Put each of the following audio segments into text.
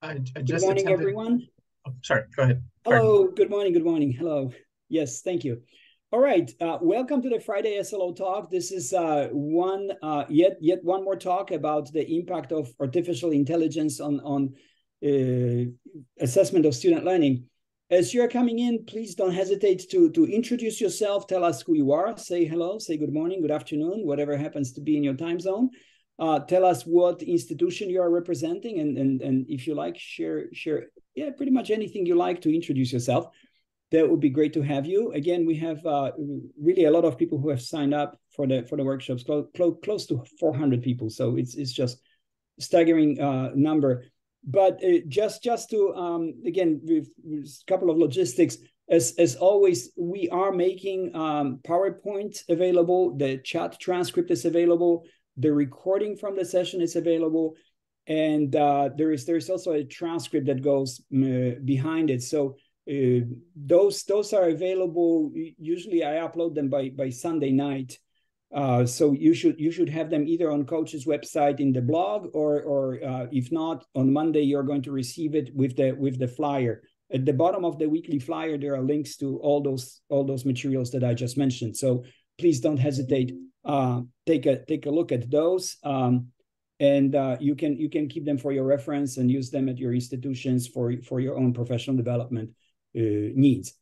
I, I good morning, attended... everyone. Oh, sorry, go ahead. Hello, good morning, good morning. Hello. Yes, thank you. All right, uh, welcome to the Friday SLO talk. This is uh, one uh, yet yet one more talk about the impact of artificial intelligence on on uh, assessment of student learning. As you are coming in, please don't hesitate to to introduce yourself. Tell us who you are. Say hello. Say good morning, good afternoon, whatever happens to be in your time zone. Uh, tell us what institution you are representing, and and and if you like, share share yeah pretty much anything you like to introduce yourself that would be great to have you. Again, we have uh, really a lot of people who have signed up for the for the workshops, close close, close to 400 people. So it's it's just staggering uh, number. But uh, just just to um, again, with, with a couple of logistics. As as always, we are making um, PowerPoint available. The chat transcript is available. The recording from the session is available, and uh, there is there is also a transcript that goes uh, behind it. So uh, those those are available. Usually, I upload them by by Sunday night. Uh, so you should you should have them either on coach's website in the blog or or uh, if not on Monday you're going to receive it with the with the flyer. At the bottom of the weekly flyer there are links to all those all those materials that I just mentioned. So please don't hesitate. Uh, take a take a look at those. Um, and uh, you can you can keep them for your reference and use them at your institutions for for your own professional development. Uh, needs.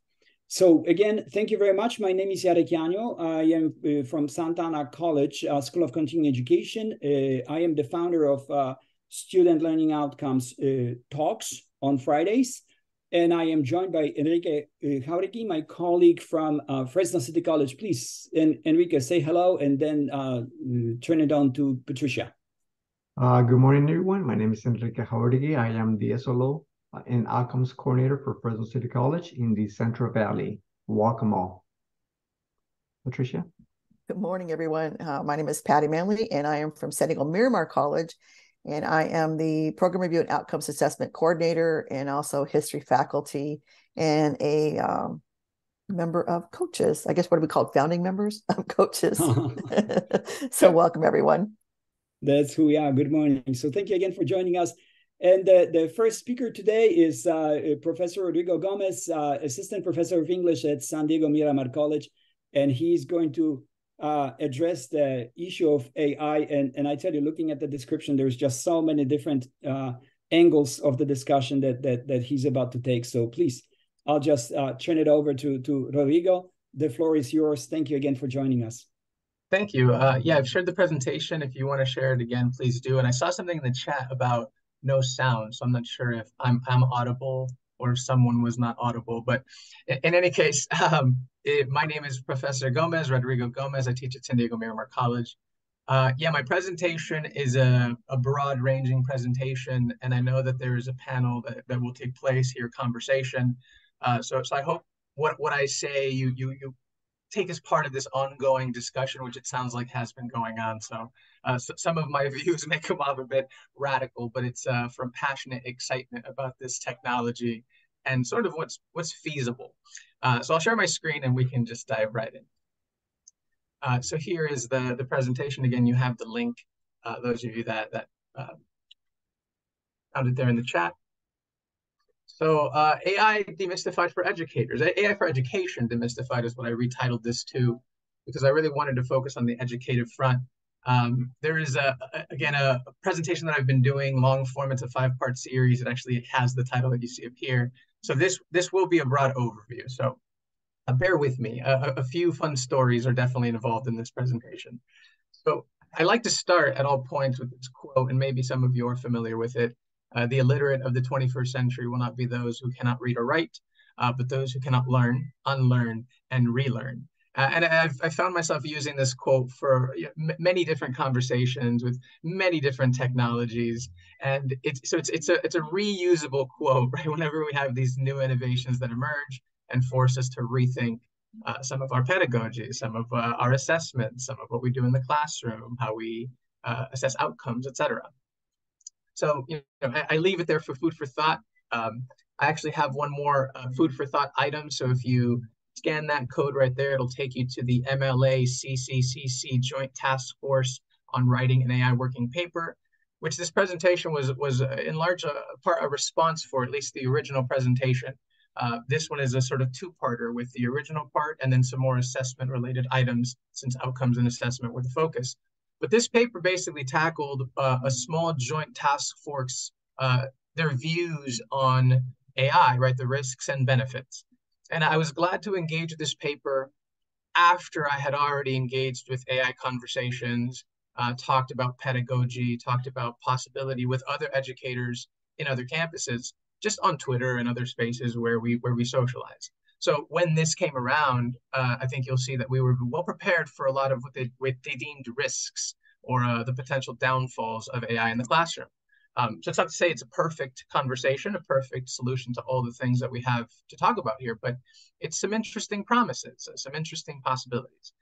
So again, thank you very much. My name is Jarek Janio. I am uh, from Santa Ana College School of Continuing Education. I am the founder of Student Learning Outcomes Talks on Fridays. And I am joined by Enrique Jauregui, my colleague from uh, Fresno City College. Please, en Enrique, say hello and then uh, turn it on to Patricia. Uh, good morning, everyone. My name is Enrique Jauregui. I am the SLO and outcomes coordinator for Fresno City College in the Central Valley. Welcome all. Patricia? Good morning, everyone. Uh, my name is Patty Manley, and I am from San Diego Miramar College, and I am the Program Review and Outcomes Assessment Coordinator and also history faculty and a um, member of coaches. I guess what are we called? Founding members of coaches. so welcome, everyone. That's who we are. Good morning. So thank you again for joining us. And the, the first speaker today is uh, Professor Rodrigo Gomez, uh, Assistant Professor of English at San Diego Miramar College. And he's going to uh, address the issue of AI. And, and I tell you, looking at the description, there's just so many different uh, angles of the discussion that, that, that he's about to take. So please, I'll just uh, turn it over to, to Rodrigo. The floor is yours. Thank you again for joining us. Thank you. Uh, yeah, I've shared the presentation. If you want to share it again, please do. And I saw something in the chat about no sound. So I'm not sure if I'm, I'm audible or if someone was not audible. But in, in any case, um, it, my name is Professor Gomez, Rodrigo Gomez. I teach at San Diego Miramar College. Uh, yeah, my presentation is a, a broad ranging presentation, and I know that there is a panel that, that will take place here, conversation. Uh, so, so I hope what, what I say you, you, you take as part of this ongoing discussion, which it sounds like has been going on. So, uh, so some of my views may come off a bit radical, but it's uh, from passionate excitement about this technology and sort of what's what's feasible. Uh, so I'll share my screen and we can just dive right in. Uh, so here is the the presentation. Again, you have the link. Uh, those of you that that uh, found it there in the chat. So uh, AI demystified for educators. AI for education demystified is what I retitled this to, because I really wanted to focus on the educative front. Um, there is a, again a presentation that I've been doing long form. It's a five part series. It actually has the title that you see up here. So this this will be a broad overview. So uh, bear with me. A, few fun stories are definitely involved in this presentation. So I like to start at all points with this quote, and maybe some of you are familiar with it. Uh, the illiterate of the 21st century will not be those who cannot read or write, uh, but those who cannot learn, unlearn, and relearn. Uh, and I've, I found myself using this quote for you know, many different conversations with many different technologies, and it's so it's it's a it's a reusable quote, right? Whenever we have these new innovations that emerge and force us to rethink uh, some of our pedagogy, some of uh, our assessments, some of what we do in the classroom, how we uh, assess outcomes, etc. So you know, I, I, leave it there for food for thought. Um, I actually have one more uh, food for thought item. So if you scan that code right there, it'll take you to the MLA CCCC Joint Task Force on Writing and AI Working Paper. which this presentation was was in large uh, part a response for at least the original presentation. Uh, this one is a sort of two-parter with the original part and then some more assessment-related items since outcomes and assessment were the focus. But this paper basically tackled uh, a small joint task force, uh, their views on AI, right, the risks and benefits. And I was glad to engage this paper after I had already engaged with AI conversations, uh, talked about pedagogy, talked about possibility with other educators in other campuses, just on Twitter and other spaces where we where we socialize. So when this came around, uh, I think you'll see that we were well prepared for a lot of what they, what they deemed risks or uh, the potential downfalls of AI in the classroom. Um, so it's not to say it's a perfect conversation, a perfect solution to all the things that we have to talk about here, but it's some interesting promises, some interesting possibilities.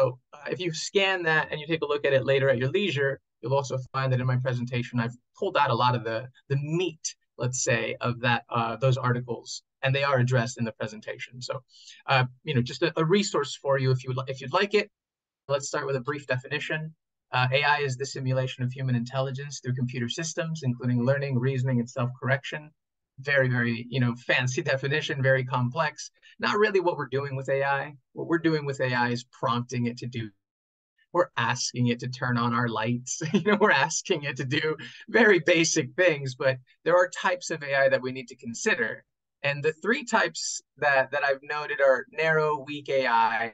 So uh, if you scan that and you take a look at it later at your leisure, you'll also find that in my presentation, I've pulled out a lot of the, the meat, let's say, of that uh, those articles, and they are addressed in the presentation. So, uh, you know, just a, a resource for you if you if you'd like it. Let's start with a brief definition. Uh, AI is the simulation of human intelligence through computer systems, including learning, reasoning, and self-correction. Very, very, you know, fancy definition, very complex. Not really what we're doing with AI. What we're doing with AI is prompting it to do. We're asking it to turn on our lights. you know, we're asking it to do very basic things, but there are types of AI that we need to consider. And the three types that that I've noted are narrow, weak AI,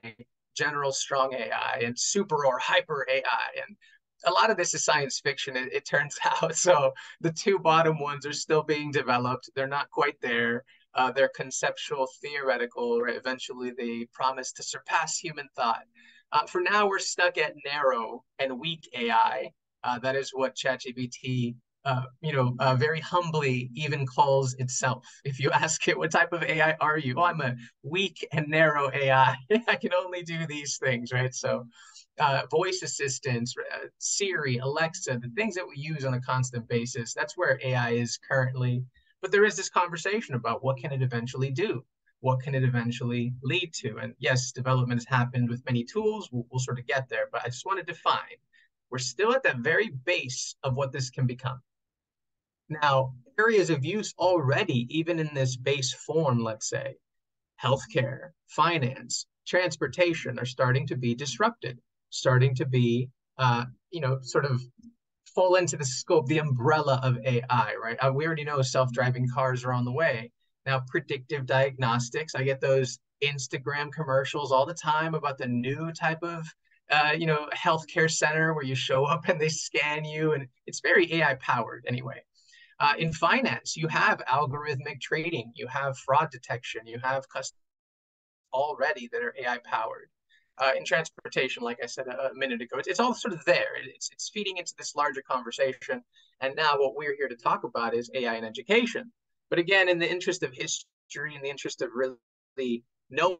general strong AI and super or hyper AI. And a lot of this is science fiction, it, it turns out. So the two bottom ones are still being developed. They're not quite there. Uh, they're conceptual, theoretical, right? Eventually they promise to surpass human thought. Uh, for now, we're stuck at narrow and weak AI. Uh, that is what ChatGPT uh, you know, uh, very humbly even calls itself. If you ask it, what type of AI are you? Oh, I'm a weak and narrow AI. I can only do these things, right? So, uh, voice assistants, uh, Siri, Alexa, the things that we use on a constant basis, that's where AI is currently. But there is this conversation about what can it eventually do? What can it eventually lead to? And yes, development has happened with many tools. We'll, we'll sort of get there, but I just want to define we're still at the very base of what this can become. Now, areas of use already, even in this base form, let's say, healthcare, finance, transportation are starting to be disrupted, starting to be, uh, you know, sort of fall into the scope, the umbrella of AI, right? Uh, we already know self-driving cars are on the way. Now, predictive diagnostics, I get those Instagram commercials all the time about the new type of uh, you know, healthcare center where you show up and they scan you, and it's very AI powered anyway. Uh, in finance, you have algorithmic trading, you have fraud detection, you have customers already that are AI powered. Uh, in transportation, like I said a, a minute ago, it's, it's, all sort of there. It's, it's feeding into this larger conversation. And now what we're here to talk about is AI in education. But again, in the interest of history, in the interest of really knowing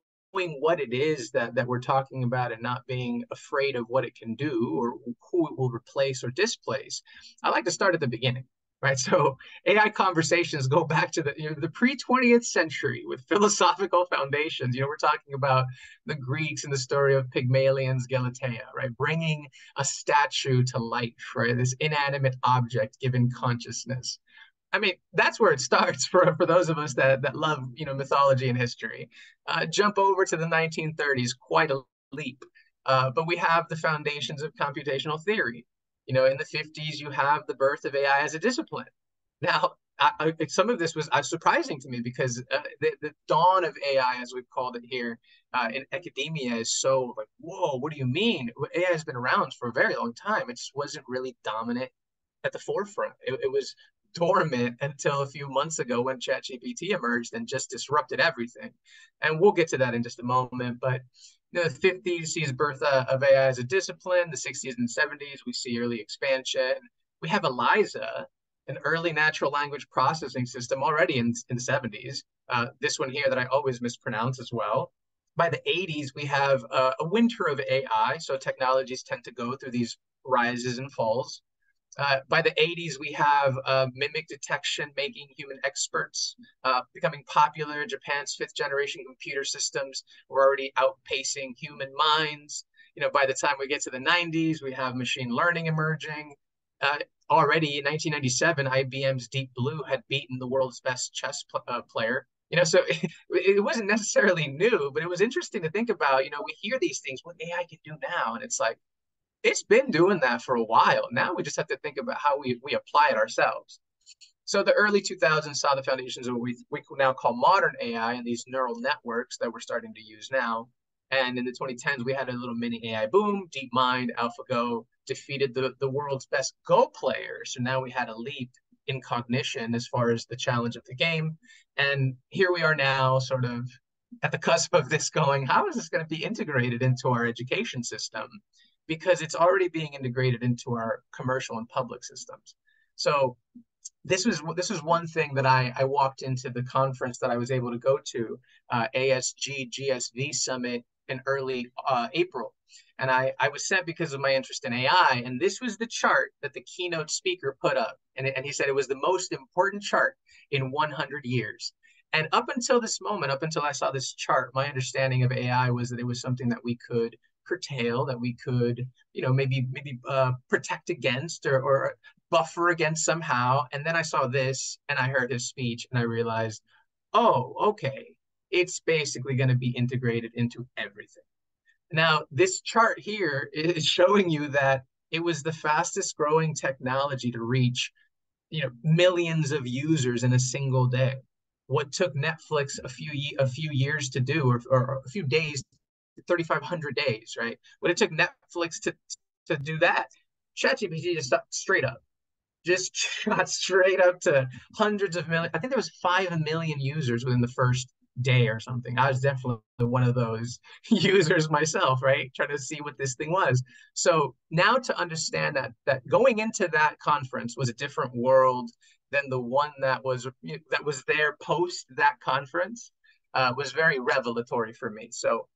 what it is that, that we're talking about and not being afraid of what it can do or who it will replace or displace, I like to start at the beginning right? So AI conversations go back to the you know, the pre 20th century with philosophical foundations. You know, we're talking about the Greeks and the story of Pygmalion's Galatea, right? Bringing a statue to life, right? This inanimate object given consciousness. I mean, that's where it starts for, for those of us that, that love, you know, mythology and history. Uh, jump over to the 1930s, quite a leap. Uh, but we have the foundations of computational theory, you know, in the 50s, you have the birth of AI as a discipline. Now, I, I, some of this was uh, surprising to me because uh, the, the, dawn of AI, as we've called it here uh, in academia, is so like, whoa, what do you mean? AI has been around for a very long time. It just wasn't really dominant at the forefront. It, it was dormant until a few months ago when ChatGPT emerged and just disrupted everything. And we'll get to that in just a moment. But the 50s sees birth uh, of AI as a discipline. The 60s and 70s, we see early expansion. We have ELIZA, an early natural language processing system already in, in the 70s. Uh, this one here that I always mispronounce as well. By the 80s, we have uh, a winter of AI. So technologies tend to go through these rises and falls. Uh, by the 80s, we have uh, mimic detection making human experts uh, becoming popular. Japan's fifth generation computer systems were already outpacing human minds. You know, by the time we get to the 90s, we have machine learning emerging. Uh, already in 1997, IBM's Deep Blue had beaten the world's best chess pl- uh, player. You know, so it, it, wasn't necessarily new, but it was interesting to think about. You know, we hear these things, what AI can do now, and it's like it's been doing that for a while. Now we just have to think about how we we apply it ourselves. So the early 2000s saw the foundations of what we, we now call modern AI and these neural networks that we're starting to use now. And in the 2010s, we had a little mini AI boom. DeepMind, AlphaGo defeated the, the world's best Go player. So now we had a leap in cognition as far as the challenge of the game. And here we are now, sort of at the cusp of this going, how is this going to be integrated into our education system? Because it's already being integrated into our commercial and public systems. So this was this was one thing that I, I walked into the conference that I was able to go to, uh, ASU GSV Summit in early uh, April. And I, I was sent because of my interest in AI. And this was the chart that the keynote speaker put up. And, and he said it was the most important chart in 100 years. And up until this moment, up until I saw this chart, my understanding of AI was that it was something that we could curtail, that we could, you know, maybe maybe uh, protect against or, or buffer against somehow. And then I saw this and I heard his speech and I realized, oh, okay, it's basically going to be integrated into everything. Now, this chart here is showing you that it was the fastest growing technology to reach, you know, millions of users in a single day. What took Netflix a few a few years to do, or, or a few days, 3,500 days, right? What it took Netflix to to do that, ChatGPT just straight up just shot straight up to hundreds of million. I think there was five million users within the first day or something. I was definitely one of those users myself, right? Trying to see what this thing was. So now to understand that that going into that conference was a different world than the one that was that was there post that conference uh, was very revelatory for me. So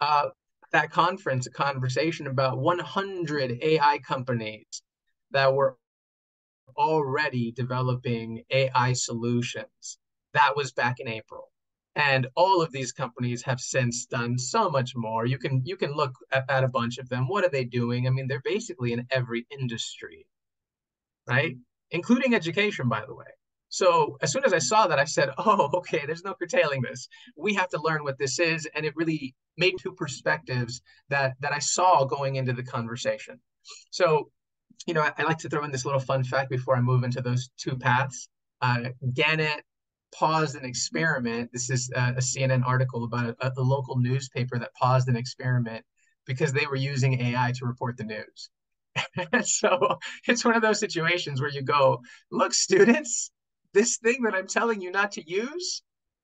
uh, that conference, a conversation about 100 AI companies that were already developing AI solutions. That was back in April. And all of these companies have since done so much more. You can you can look at, at a bunch of them. What are they doing? I mean, they're basically in every industry, right? Including education, by the way. So as soon as I saw that, I said, "Oh, okay. There's no curtailing this. We have to learn what this is." And it really made two perspectives that that I saw going into the conversation. So you know, I, I, like to throw in this little fun fact before I move into those two paths. Uh, Gannett paused an experiment. This is a, a CNN article about a, a, local newspaper that paused an experiment because they were using AI to report the news. so it's one of those situations where you go, look, students, this thing that I'm telling you not to use,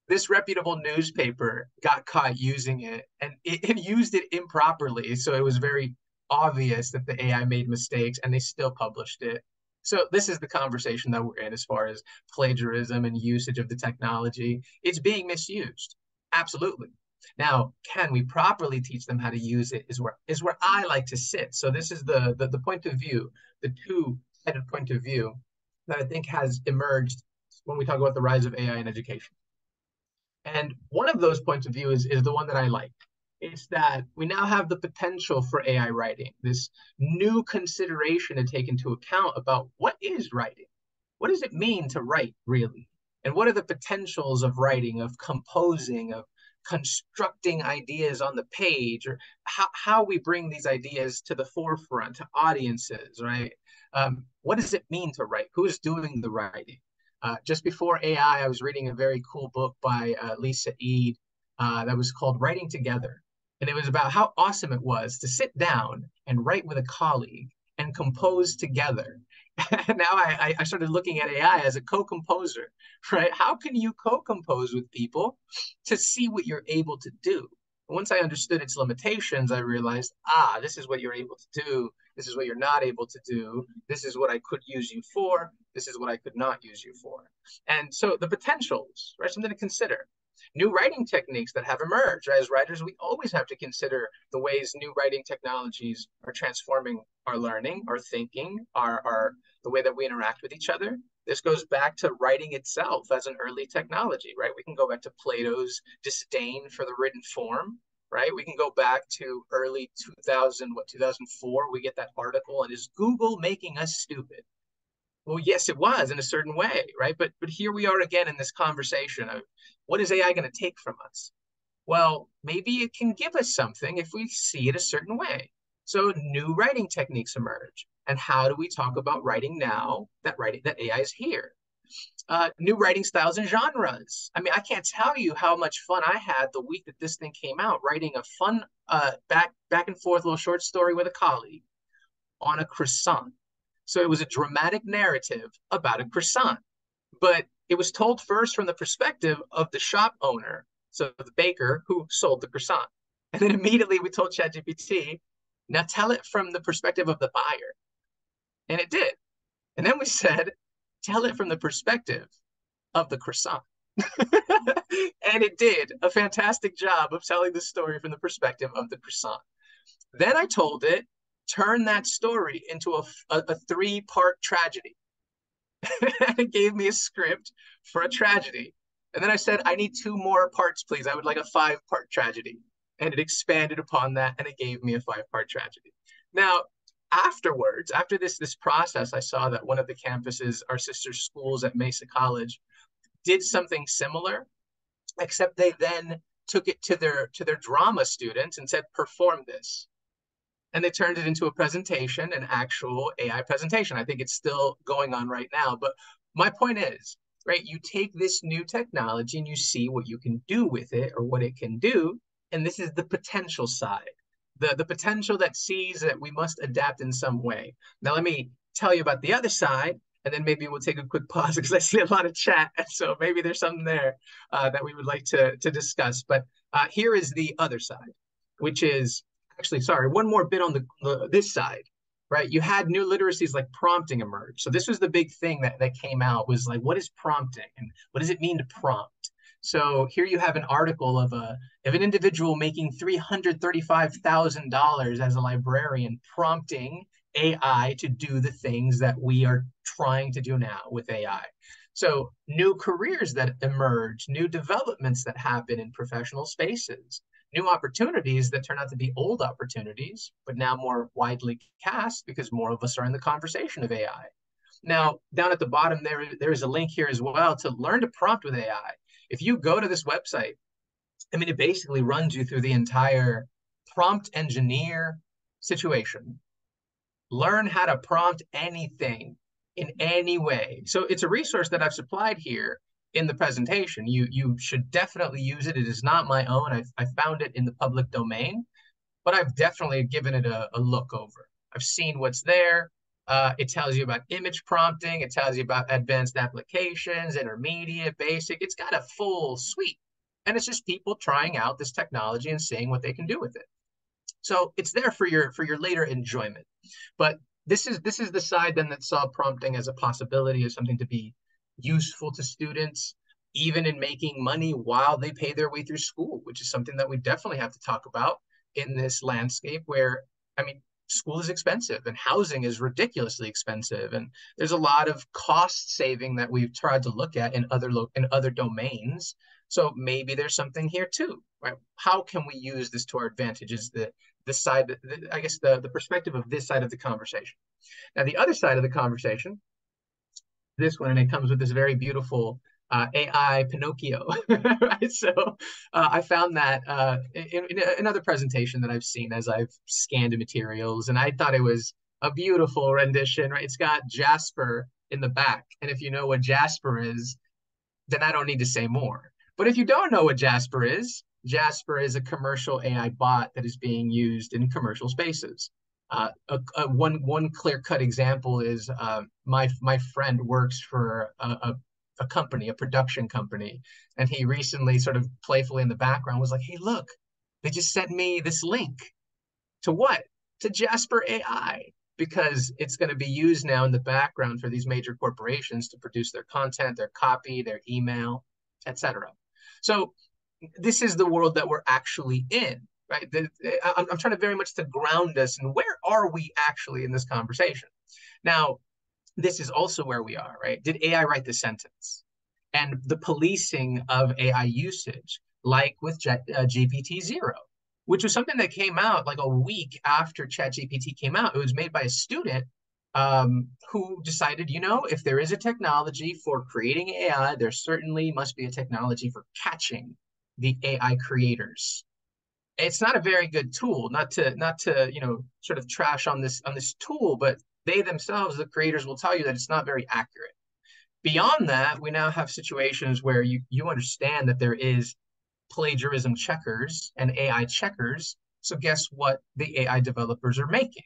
this reputable newspaper got caught using it and it, it used it improperly. So it was very obvious that the AI made mistakes and they still published it. So this is the conversation that we're in as far as plagiarism and usage of the technology. It's being misused. Absolutely. Now, can we properly teach them how to use it is where is where I like to sit. So this is the the, the point of view, the two-sided point of view that I think has emerged when we talk about the rise of AI in education. And one of those points of view is, is the one that I like is that we now have the potential for AI writing, this new consideration to take into account about what is writing? What does it mean to write, really? And what are the potentials of writing, of composing, of constructing ideas on the page, or how, how we bring these ideas to the forefront, to audiences, right? Um, what does it mean to write? Who's doing the writing? Uh, just before AI, I was reading a very cool book by uh, Lisa Ede uh, that was called Writing Together and it was about how awesome it was to sit down and write with a colleague and compose together. And now I, I started looking at AI as a co-composer, right? How can you co-compose with people to see what you're able to do? Once I understood its limitations, I realized, ah, this is what you're able to do. This is what you're not able to do. This is what I could use you for. This is what I could not use you for. And so the potentials, right? Something to consider new writing techniques that have emerged. As writers, we always have to consider the ways new writing technologies are transforming our learning, our thinking, our, our the way that we interact with each other. This goes back to writing itself as an early technology, right? We can go back to Plato's disdain for the written form, right? We can go back to early 2000, what, 2004, we get that article, and is Google making us stupid? Well, yes, it was in a certain way, right? But but here we are again in this conversation of what is AI going to take from us? Well, maybe it can give us something if we see it a certain way. So new writing techniques emerge. And how do we talk about writing now that writing that AI is here? Uh, new writing styles and genres. I mean, I can't tell you how much fun I had the week that this thing came out, writing a fun uh, back back and forth little short story with a colleague on a croissant. So it was a dramatic narrative about a croissant, but it was told first from the perspective of the shop owner, so the baker who sold the croissant, and then immediately we told ChatGPT, now tell it from the perspective of the buyer, and it did. And then we said, tell it from the perspective of the croissant. and it did a fantastic job of telling the story from the perspective of the croissant. Then I told it, turn that story into a, a, a three part tragedy. and it gave me a script for a tragedy. And then I said, I need two more parts, please. I would like a five part tragedy. And it expanded upon that and it gave me a five part tragedy. Now, afterwards, after this this process, I saw that one of the campuses, our sister schools at Mesa College, did something similar, except they then took it to their to their drama students and said, perform this. And they turned it into a presentation, an actual AI presentation. I think it's still going on right now. But my point is, right, you take this new technology and you see what you can do with it or what it can do. And this is the potential side the, the potential that sees that we must adapt in some way. Now, let me tell you about the other side, and then maybe we'll take a quick pause because I see a lot of chat. And so maybe there's something there uh, that we would like to, to discuss. But uh, here is the other side, which is actually, sorry, one more bit on the, the this side, right? You had new literacies like prompting emerge. So this was the big thing that, that came out was like, what is prompting and what does it mean to prompt? So here you have an article of a of an individual making three hundred thirty five thousand dollars as a librarian, prompting AI to do the things that we are trying to do now with AI. So new careers that emerge, new developments that happen in professional spaces, new opportunities that turn out to be old opportunities, but now more widely cast because more of us are in the conversation of AI. Now, down at the bottom there, there is a link here as well to learn to prompt with AI if you go to this website, I mean, it basically runs you through the entire prompt engineer situation. Learn how to prompt anything in any way. So it's a resource that I've supplied here in the presentation. You you should definitely use it. It is not my own. I, I found it in the public domain, but I've definitely given it a, a look over. I've seen what's there. Uh, it tells you about image prompting. It tells you about advanced applications, intermediate, basic. It's got a full suite. And it's just people trying out this technology and seeing what they can do with it. So it's there for your for your later enjoyment. But this is this is the side then that saw prompting as a possibility as something to be useful to students, even in making money while they pay their way through school, which is something that we definitely have to talk about in this landscape where I mean, school is expensive and housing is ridiculously expensive. And there's a lot of cost saving that we've tried to look at in other lo- in other domains. So maybe there's something here too right? How can we use this to our advantage is the the side the, i guess the the perspective of this side of the conversation? Now the other side of the conversation this one and it comes with this very beautiful uh, AI Pinocchio, right? So uh, I found that uh, in, in, another presentation that I've seen as I've scanned materials, and I thought it was a beautiful rendition, right? It's got Jasper in the back, and if you know what Jasper is, then I don't need to say more. But if you don't know what Jasper is, Jasper is a commercial AI bot that is being used in commercial spaces. Uh, a, a one one clear cut example is uh, my my friend works for a, a, a company, a production company. And he recently, sort of playfully in the background, was like, hey, look, they just sent me this link to what? To Jasper AI, because it's going to be used now in the background for these major corporations to produce their content, their copy, their email, etc. So this is the world that we're actually in, right? I'm trying to very much to ground us and where are we actually in this conversation? Now, this is also where we are, right? Did AI write the sentence? And the policing of AI usage, like with G- uh, GPTZero, which was something that came out like a week after ChatGPT came out. It was made by a student um, who decided, you know, if there is a technology for creating AI, there certainly must be a technology for catching the AI creators. It's not a very good tool, not to not to you know sort of trash on this on this tool, but they themselves, the creators, will tell you that it's not very accurate. Beyond that, we now have situations where you you understand that there is plagiarism checkers and AI checkers. So guess what the AI developers are making?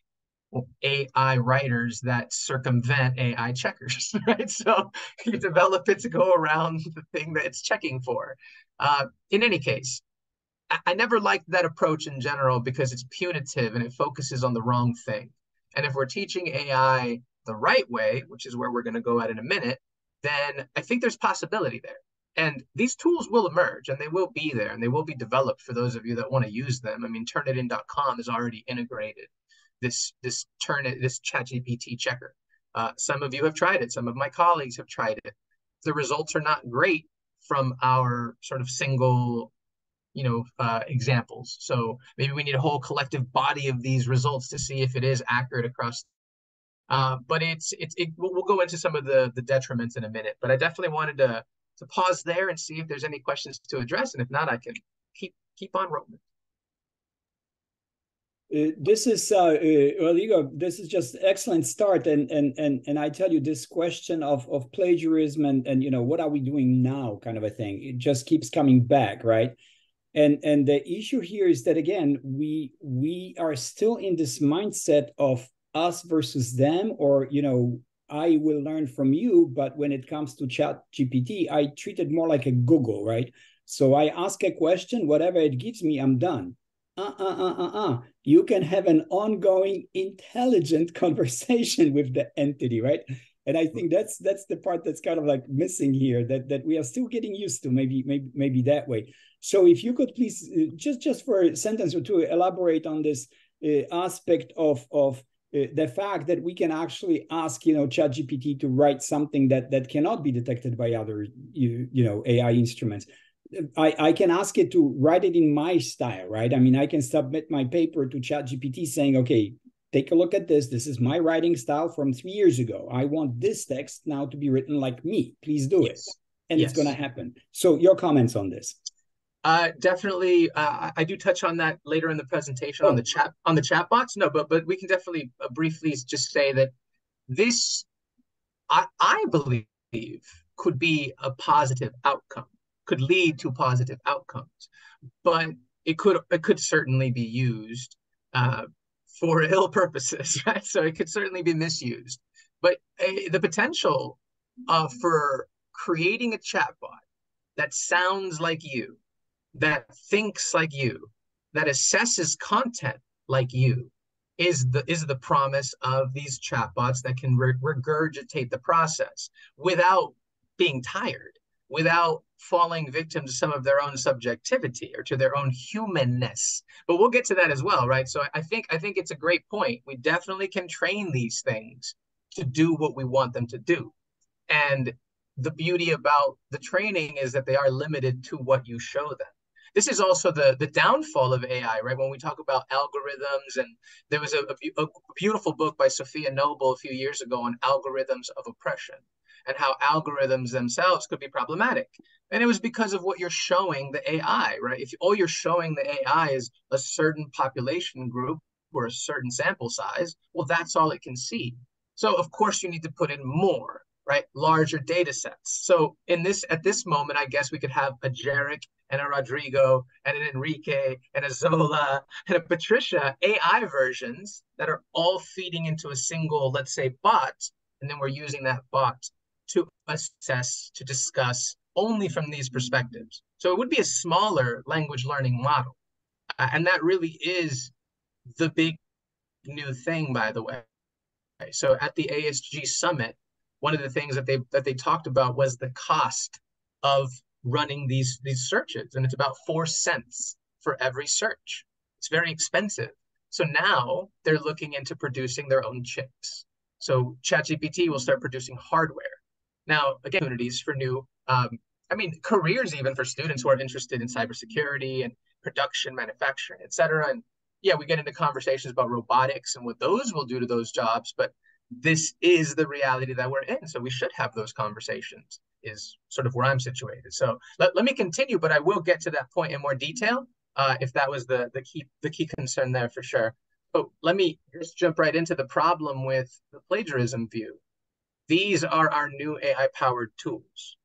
AI writers that circumvent AI checkers, right? So you develop it to go around the thing that it's checking for. Uh, in any case, I, I never liked that approach in general because it's punitive and it focuses on the wrong thing. And if we're teaching AI the right way, which is where we're going to go at in a minute, then I think there's possibility there. And these tools will emerge and they will be there and they will be developed for those of you that want to use them. I mean, turnitin.com is already integrated this this turn it this ChatGPT checker. Uh, some of you have tried it. Some of my colleagues have tried it. The results are not great from our sort of single, you know, uh, examples. So maybe we need a whole collective body of these results to see if it is accurate across. Uh, but it's it's it, we'll, go into some of the the detriments in a minute. But I definitely wanted to to pause there and see if there's any questions to address, and if not, I can keep keep on rolling. Uh, this is uh, uh, Rodrigo. This is just excellent start, and and and and I tell you, this question of of plagiarism and and you know what are we doing now, kind of a thing. It just keeps coming back, right? And and the issue here is that again, we we are still in this mindset of us versus them, or you know, I will learn from you. But when it comes to Chat GPT, I treat it more like a Google, right? So I ask a question, whatever it gives me, I'm done. Uh, uh, uh, uh. You can have an ongoing, intelligent conversation with the entity, right? And I think that's that's the part that's kind of like missing here that that we are still getting used to, maybe maybe maybe that way. So if you could please uh, just just for a sentence or two elaborate on this uh, aspect of of uh, the fact that we can actually ask you know ChatGPT to write something that that cannot be detected by other you, you know AI instruments. I, I can ask it to write it in my style, right? I mean, I can submit my paper to ChatGPT saying, okay, take a look at this. This is my writing style from three years ago. I want this text now to be written like me. Please do yes. it. And yes. it's going to happen. So, your comments on this? Uh, definitely, uh, I do touch on that later in the presentation oh. on the chat on the chat box. No, but but we can definitely uh, briefly just say that this, I I believe, could be a positive outcome, could lead to positive outcomes, but it could it could certainly be used uh, for ill purposes, right? So it could certainly be misused. But uh, the potential uh, for creating a chatbot that sounds like you that thinks like you, that assesses content like you, is the is the promise of these chatbots that can re- regurgitate the process without being tired, without falling victim to some of their own subjectivity or to their own humanness. But we'll get to that as well, right? So I think I think it's a great point. We definitely can train these things to do what we want them to do. And the beauty about the training is that they are limited to what you show them this is also the the downfall of AI, right? When we talk about algorithms, and there was a, a, a beautiful book by Safiya Noble a few years ago on algorithms of oppression and how algorithms themselves could be problematic. And it was because of what you're showing the AI, right? If all you're showing the AI is a certain population group or a certain sample size, well, that's all it can see. So of course you need to put in more, right? Larger data sets. So in this at this moment, I guess we could have a Jarek and a Rodrigo and an Enrique and a Zola and a Patricia AI versions that are all feeding into a single, let's say, bot. And then we're using that bot to assess, to discuss only from these perspectives. So it would be a smaller language learning model. Uh, and that really is the big new thing, by the way. So at the ASU summit, one of the things that they that they talked about was the cost of running these these searches. And it's about four cents for every search. It's very expensive. So now they're looking into producing their own chips. So chatgpt will start producing hardware. Now again opportunities for new um, i mean careers even for students who are interested in cybersecurity and production, manufacturing, et cetera. And yeah, we get into conversations about robotics and what those will do to those jobs, but this is the reality that we're in. So we should have those conversations, is sort of where I'm situated. So let, let me continue, but I will get to that point in more detail uh, if that was the, the key the key concern there for sure. But let me just jump right into the problem with the plagiarism view. These are our new AI powered tools.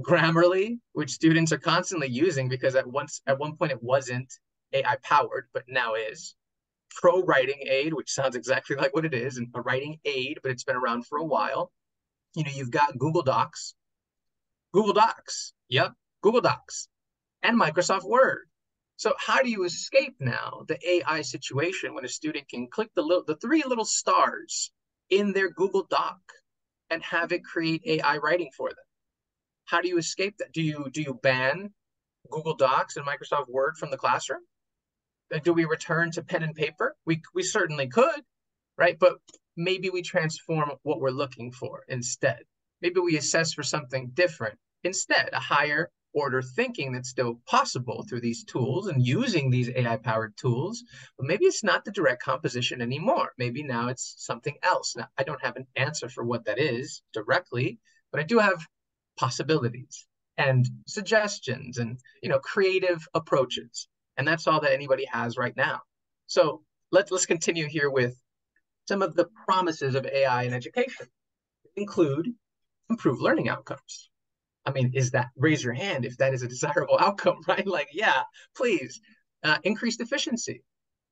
Grammarly, which students are constantly using because at once at one point it wasn't AI powered, but now is. Pro Writing Aid, which sounds exactly like what it is, and a writing aid, but it's been around for a while. You know, you've got Google Docs, Google Docs, yep, Google Docs, and Microsoft Word. So how do you escape now the AI situation when a student can click the little, the three little stars in their Google Doc and have it create AI writing for them? How do you escape that? Do you do you ban Google Docs and Microsoft Word from the classroom? Do we return to pen and paper? We we certainly could, right? But maybe we transform what we're looking for instead. Maybe we assess for something different instead, a higher order thinking that's still possible through these tools and using these AI powered tools. But maybe it's not the direct composition anymore. Maybe now it's something else. Now, I don't have an answer for what that is directly, but I do have possibilities and suggestions and you know creative approaches and that's all that anybody has right now. So let's let's continue here with some of the promises of AI in education. Include improved learning outcomes. I mean, is that raise your hand if that is a desirable outcome, right? Like, yeah, please. Uh, increased efficiency.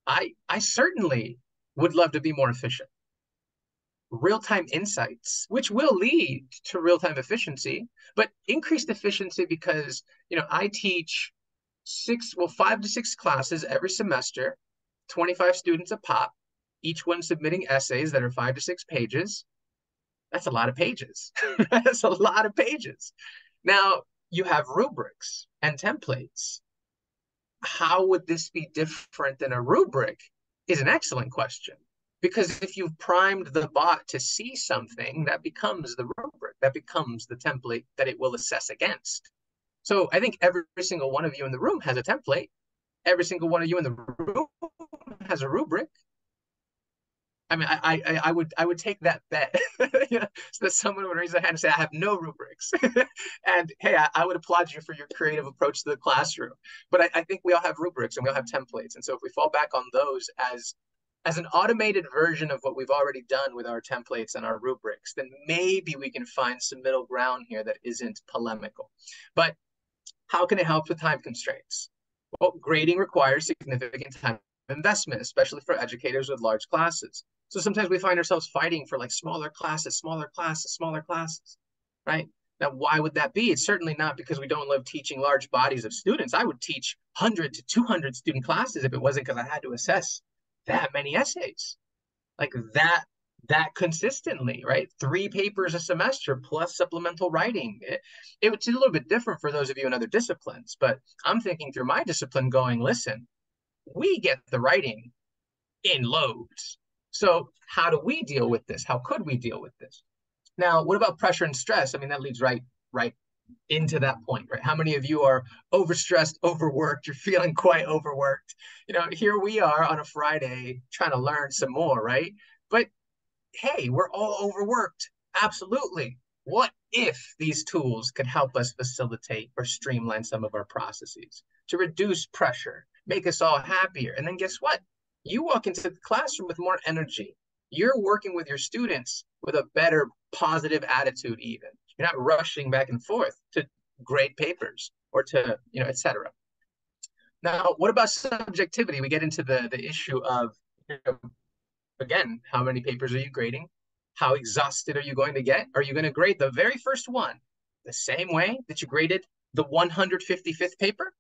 I I certainly would love to be more efficient. Real-time insights, which will lead to real-time efficiency, but increased efficiency because you know I teach six, well, five to six classes every semester, 25 students a pop, each one submitting essays that are five to six pages. That's a lot of pages. That's a lot of pages. Now, you have rubrics and templates. How would this be different than a rubric? Is an excellent question. Because if you've primed the bot to see something, that becomes the rubric, that becomes the template that it will assess against. So I think every single one of you in the room has a template. Every single one of you in the room has a rubric. I mean, I I, I would I would take that bet so that someone would raise their hand and say, I have no rubrics. and hey, I, I, would applaud you for your creative approach to the classroom. But I, I think we all have rubrics and we all have templates. And so if we fall back on those as as an automated version of what we've already done with our templates and our rubrics, then maybe we can find some middle ground here that isn't polemical. But how can it help with time constraints? Well, grading requires significant time investment, especially for educators with large classes. So sometimes we find ourselves fighting for like smaller classes, smaller classes, smaller classes, right? Now, why would that be? It's certainly not because we don't love teaching large bodies of students. I would teach 100 to 200 student classes if it wasn't because I had to assess that many essays. Like that that consistently, right? Three papers a semester plus supplemental writing. It, it's a little bit different for those of you in other disciplines, but I'm thinking through my discipline going, listen, we get the writing in loads. So how do we deal with this? How could we deal with this? Now, what about pressure and stress? I mean, that leads right right into that point, right? How many of you are overstressed, overworked? You're feeling quite overworked. You know, here we are on a Friday trying to learn some more, right? Hey, we're all overworked. Absolutely. What if these tools could help us facilitate or streamline some of our processes to reduce pressure, make us all happier? And then guess what? You walk into the classroom with more energy. You're working with your students with a better positive attitude, even. You're not rushing back and forth to grade papers or to, you know, etc. Now, what about subjectivity? We get into the the issue of you know, again, how many papers are you grading? How exhausted are you going to get? Are you going to grade the very first one the same way that you graded the 155th paper?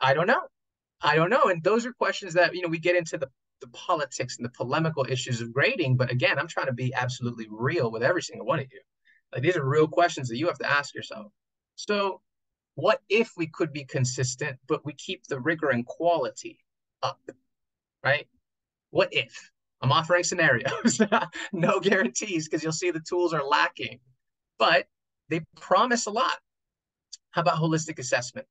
I don't know. I don't know. And those are questions that, you know, we get into the, the politics and the polemical issues of grading. But again, I'm trying to be absolutely real with every single one of you. Like these are real questions that you have to ask yourself. So what if we could be consistent, but we keep the rigor and quality up, right? What if? I'm offering scenarios, no guarantees because you'll see the tools are lacking, but they promise a lot. How about holistic assessment?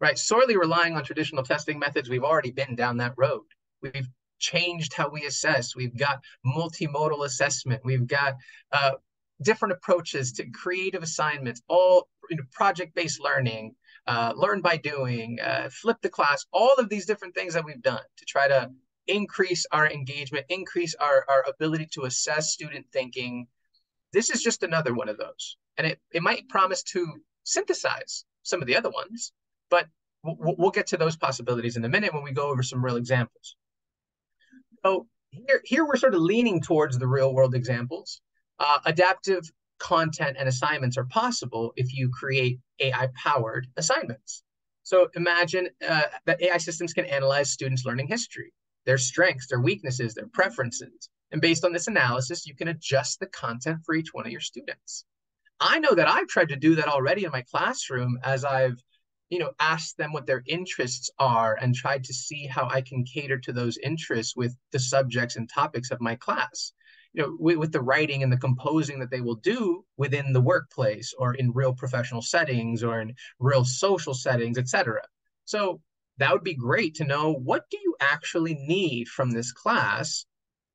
Right, sorely relying on traditional testing methods, we've already been down that road. We've changed how we assess. We've got multimodal assessment. We've got uh, different approaches to creative assignments, all you know, project-based learning, uh, learn by doing, uh, flip the class, all of these different things that we've done to try to increase our engagement, increase our, our ability to assess student thinking. This is just another one of those. And it, it might promise to synthesize some of the other ones, but we'll, we'll get to those possibilities in a minute when we go over some real examples. So here, here we're sort of leaning towards the real world examples. Uh, adaptive content and assignments are possible if you create AI powered assignments. So imagine uh, that AI systems can analyze students' learning history, their strengths, their weaknesses, their preferences. And based on this analysis, you can adjust the content for each one of your students. I know that I've tried to do that already in my classroom as I've you know asked them what their interests are and tried to see how I can cater to those interests with the subjects and topics of my class you know with, with the writing and the composing that they will do within the workplace or in real professional settings or in real social settings etc so that would be great to know what do you actually need from this class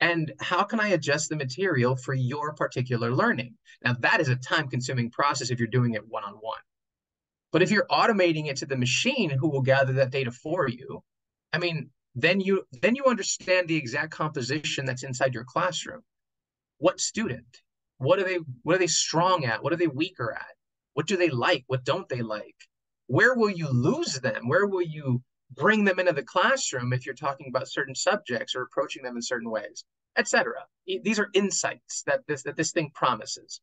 and how can I adjust the material for your particular learning? Now, that is a time consuming process if you're doing it one on one. But if you're automating it to the machine who will gather that data for you, I mean, then you then you understand the exact composition that's inside your classroom. What student? What are they what are they strong at? What are they weaker at? What do they like? What don't they like? Where will you lose them? Where will you bring them into the classroom if you're talking about certain subjects or approaching them in certain ways, etc. These are insights that this that this thing promises.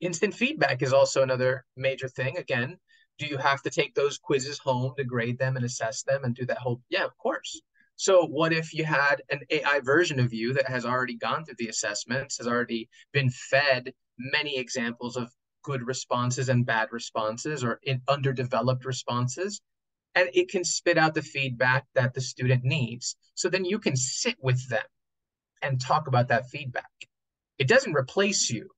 Instant feedback is also another major thing. Again, do you have to take those quizzes home to grade them and assess them and do that whole? Yeah, of course. So what if you had an AI version of you that has already gone through the assessments, has already been fed many examples of good responses and bad responses or underdeveloped responses and it can spit out the feedback that the student needs. So then you can sit with them and talk about that feedback. It doesn't replace you.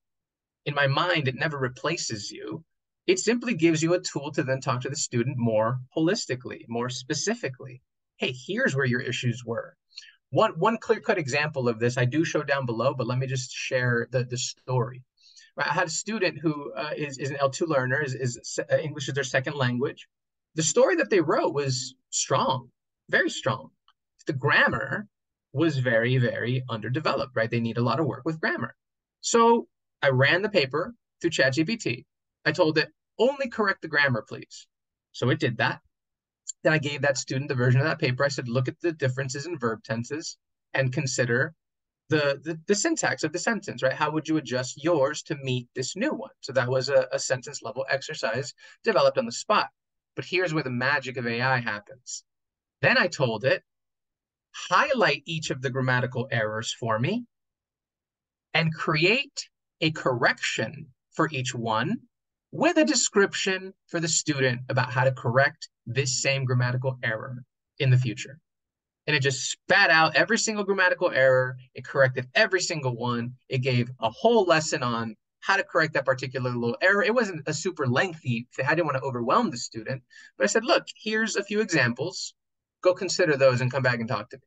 In my mind, it never replaces you. It simply gives you a tool to then talk to the student more holistically, more specifically. Hey, here's where your issues were. One, one clear-cut example of this I do show down below, but let me just share the, the story. I had a student who uh, is is, an L2 learner, is, is English is their second language the story that they wrote was strong, very strong. The grammar was very, very underdeveloped, right? They need a lot of work with grammar. So I ran the paper through ChatGPT. I told it, only correct the grammar, please. So it did that. Then I gave that student the version of that paper. I said, look at the differences in verb tenses and consider the, the, the syntax of the sentence, right? How would you adjust yours to meet this new one? So that was a, a sentence level exercise developed on the spot. But here's where the magic of AI happens. Then I told it, highlight each of the grammatical errors for me and create a correction for each one with a description for the student about how to correct this same grammatical error in the future. And it just spat out every single grammatical error. It corrected every single one. It gave a whole lesson on how to correct that particular little error. It wasn't a super lengthy thing. I didn't want to overwhelm the student, but I said, look, here's a few examples. Go consider those and come back and talk to me.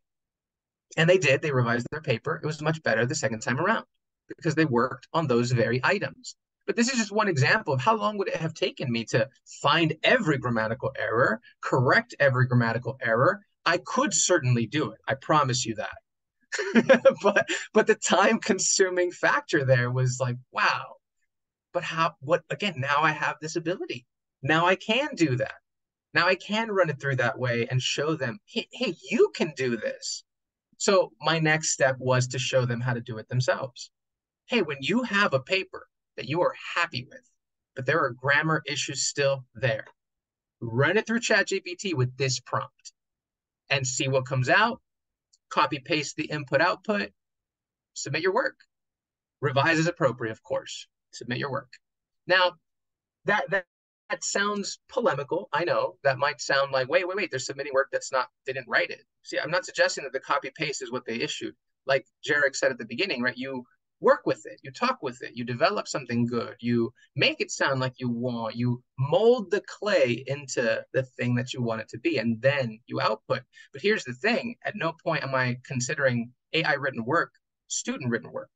And they did. They revised their paper. It was much better the second time around because they worked on those very items. But this is just one example of how long would it have taken me to find every grammatical error, correct every grammatical error. I could certainly do it. I promise you that. but but the time consuming factor there was like wow but how what again now i have this ability. Now i can do that. Now i can run it through that way and show them hey, hey you can do this. So my next step was to show them how to do it themselves. Hey when you have a paper that you are happy with but there are grammar issues still there run it through ChatGPT with this prompt and see what comes out copy paste the input output, submit your work. Revise as appropriate, of course. Submit your work. Now, that that that sounds polemical. I know that might sound like, wait, wait, wait, they're submitting work that's not, they didn't write it. See, I'm not suggesting that the copy paste is what they issued. Like Jarek said at the beginning, right? You work with it, you talk with it, you develop something good, you make it sound like you want, you mold the clay into the thing that you want it to be, and then you output. But here's the thing at no point am I considering AI written work student written work.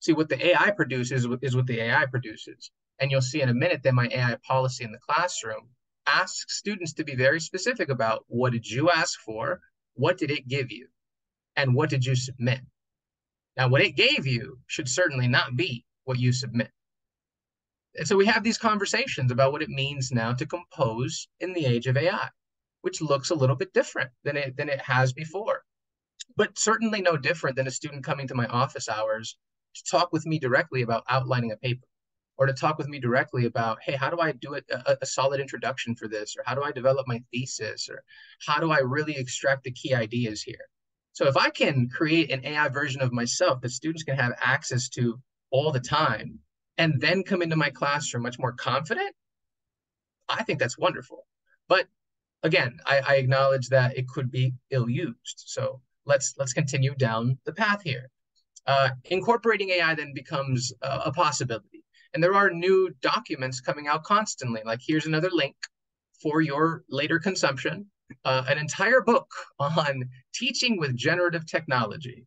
See, what the AI produces is what the AI produces. And you'll see in a minute that my AI policy in the classroom asks students to be very specific about what did you ask for, what did it give you, and what did you submit. Now, what it gave you should certainly not be what you submit. And so we have these conversations about what it means now to compose in the age of AI, which looks a little bit different than it than it has before. But certainly no different than a student coming to my office hours to talk with me directly about outlining a paper or to talk with me directly about, hey, how do I do it, a, a solid introduction for this? Or how do I develop my thesis? Or how do I really extract the key ideas here? So if I can create an AI version of myself that students can have access to all the time, and then come into my classroom much more confident, I think that's wonderful. But again, I, I acknowledge that it could be ill used. So let's let's continue down the path here. Uh, incorporating AI then becomes a possibility, and there are new documents coming out constantly. Like here's another link for your later consumption uh, an entire book on teaching with generative technology.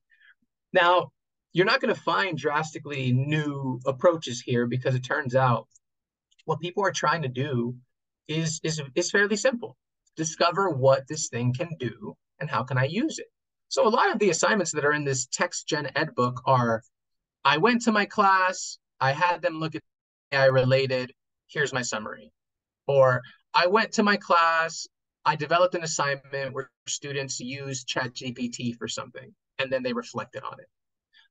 Now, you're not going to find drastically new approaches here because it turns out what people are trying to do is, is, is fairly simple. Discover what this thing can do and how can I use it. So a lot of the assignments that are in this TextGenEd book are, I went to my class, I had them look at AI related, here's my summary. Or I went to my class, I developed an assignment where students use ChatGPT for something and then they reflected on it.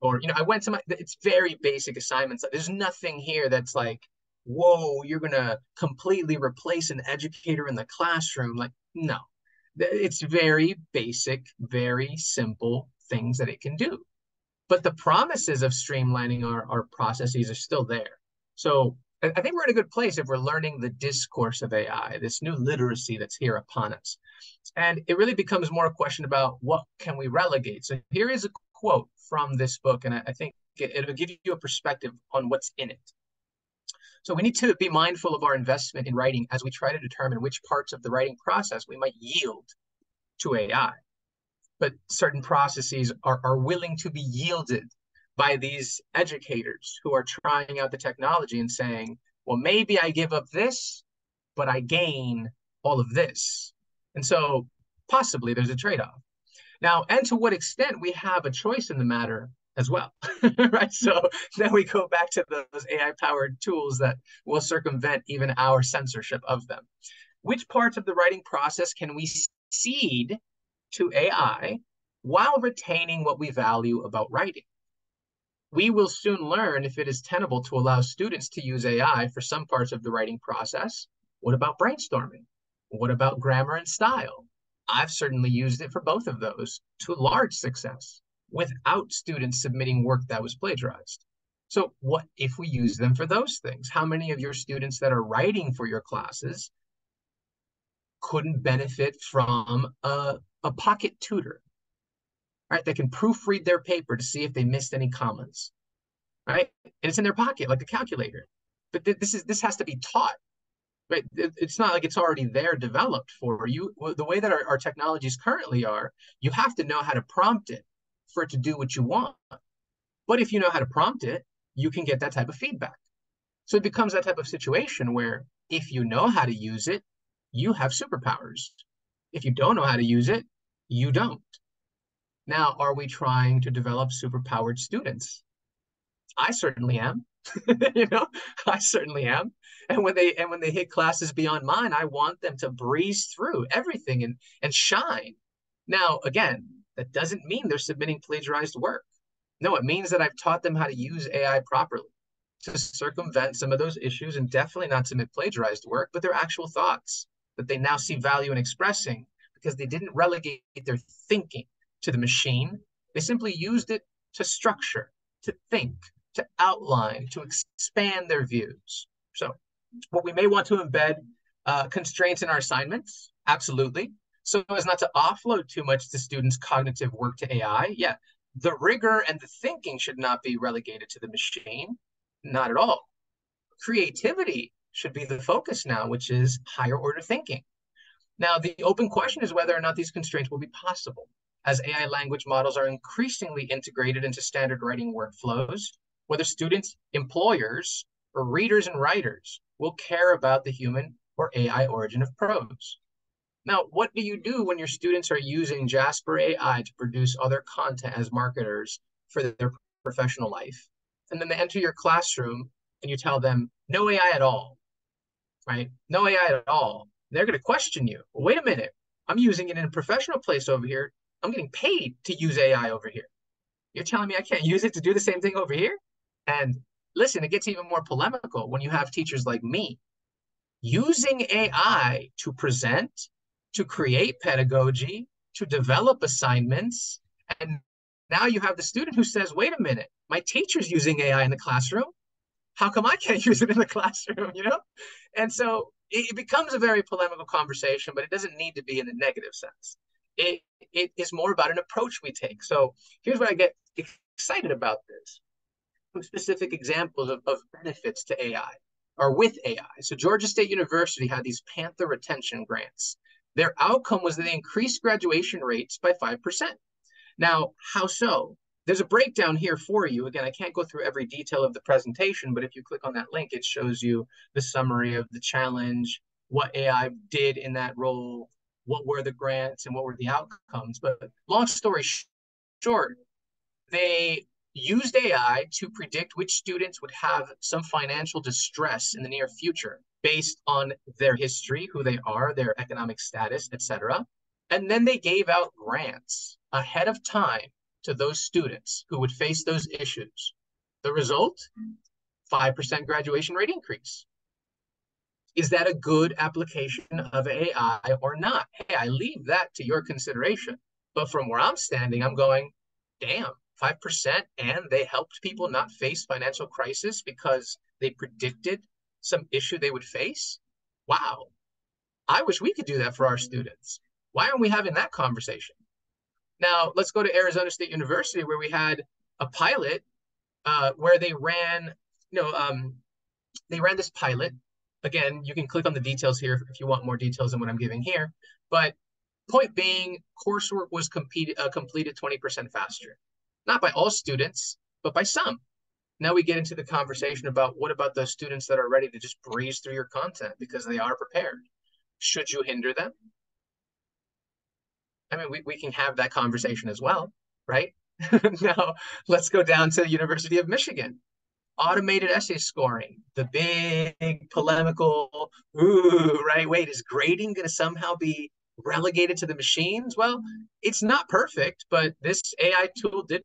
Or, you know, I went to my, it's very basic assignments. There's nothing here that's like, whoa, you're going to completely replace an educator in the classroom. Like, no, it's very basic, very simple things that it can do. But the promises of streamlining our, our processes are still there. So I think we're in a good place if we're learning the discourse of AI, this new literacy that's here upon us. And it really becomes more a question about what can we relegate. So here is a quote from this book, and I, think it, will give you a perspective on what's in it. So we need to be mindful of our investment in writing as we try to determine which parts of the writing process we might yield to AI. But certain processes are, are willing to be yielded by these educators who are trying out the technology and saying, well, maybe I give up this, but I gain all of this. And so possibly there's a trade off. Now, and to what extent we have a choice in the matter as well, right? So then we go back to those AI powered tools that will circumvent even our censorship of them. Which parts of the writing process can we cede to AI while retaining what we value about writing? We will soon learn if it is tenable to allow students to use AI for some parts of the writing process. What about brainstorming? What about grammar and style? I've certainly used it for both of those to large success without students submitting work that was plagiarized. So what if we use them for those things? How many of your students that are writing for your classes couldn't benefit from a, a pocket tutor right? They can proofread their paper to see if they missed any commas, right? And it's in their pocket like a calculator. But th- this is this has to be taught, right? It's not like it's already there developed for you. The way that our, our technologies currently are, you have to know how to prompt it for it to do what you want. But if you know how to prompt it, you can get that type of feedback. So it becomes that type of situation where if you know how to use it, you have superpowers. If you don't know how to use it, you don't. Now, are we trying to develop superpowered students? I certainly am. you know, I certainly am. And when they and when they hit classes beyond mine, I want them to breeze through everything and and shine. Now, again, that doesn't mean they're submitting plagiarized work. No, it means that I've taught them how to use AI properly to circumvent some of those issues and definitely not submit plagiarized work, but their actual thoughts that they now see value in expressing because they didn't relegate their thinking to the machine. They simply used it to structure, to think, to outline, to expand their views. So, what we may want to embed uh, constraints in our assignments, absolutely, so as not to offload too much to students' cognitive work to AI. Yeah, the rigor and the thinking should not be relegated to the machine, not at all. Creativity should be the focus now, which is higher order thinking. Now, the open question is whether or not these constraints will be possible as AI language models are increasingly integrated into standard writing workflows, whether students, employers, or readers and writers will care about the human or AI origin of prose. Now, what do you do when your students are using Jasper AI to produce other content as marketers for their professional life? And then they enter your classroom and you tell them, no AI at all, right? No AI at all. they're going to question you. Wait a minute. I'm using it in a professional place over here. I'm getting paid to use AI over here. You're telling me I can't use it to do the same thing over here? And listen, it gets even more polemical when you have teachers like me using AI to present, to create pedagogy, to develop assignments. And now you have the student who says, wait a minute, my teacher's using AI in the classroom. How come I can't use it in the classroom? You know? And so it becomes a very polemical conversation, but it doesn't need to be in a negative sense. It, it is more about an approach we take. So here's what I get excited about this. Some specific examples of, of benefits to AI or with AI. So Georgia State University had these Panther retention grants. Their outcome was that they increased graduation rates by 5%. Now, how so? There's a breakdown here for you. Again, I can't go through every detail of the presentation, but if you click on that link, it shows you the summary of the challenge, what AI did in that role, what were the grants, and what were the outcomes. But long story short, they used AI to predict which students would have some financial distress in the near future based on their history, who they are, their economic status, etc. And then they gave out grants ahead of time to those students who would face those issues. The result? 5% graduation rate increase. Is that a good application of AI or not? Hey, I leave that to your consideration. But from where I'm standing, I'm going, damn, 5%, and they helped people not face financial crisis because they predicted some issue they would face. Wow. I wish we could do that for our students. Why aren't we having that conversation? Now, let's go to Arizona State University where we had a pilot uh, where they ran, you know, um, they ran this pilot. Again, you can click on the details here if you want more details than what I'm giving here. But point being, coursework was uh, completed 20% faster not by all students, but by some. Now we get into the conversation about what about those students that are ready to just breeze through your content because they are prepared? Should you hinder them? I mean, we, we can have that conversation as well, right? now let's go down to the University of Michigan. Automated essay scoring, the big polemical, ooh, right? Wait, is grading going to somehow be relegated to the machines? Well, it's not perfect, but this AI tool did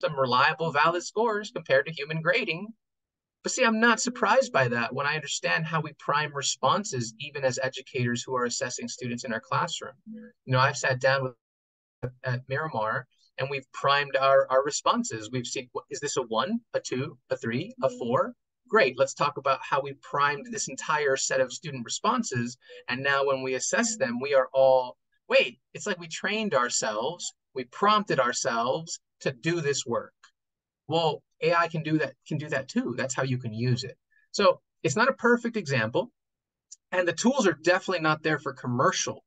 some reliable, valid scores compared to human grading. But see, I'm not surprised by that when I understand how we prime responses, even as educators who are assessing students in our classroom. You know, I've sat down with at Miramar and we've primed our, our responses. We've seen, is this a one, a two, a three, a mm-hmm. four? Great, let's talk about how we primed this entire set of student responses. And now when we assess them, we are all, wait, it's like we trained ourselves, we prompted ourselves, to do this work. Well, AI can do that, can do that too. That's how you can use it. So it's not a perfect example. And the tools are definitely not there for commercial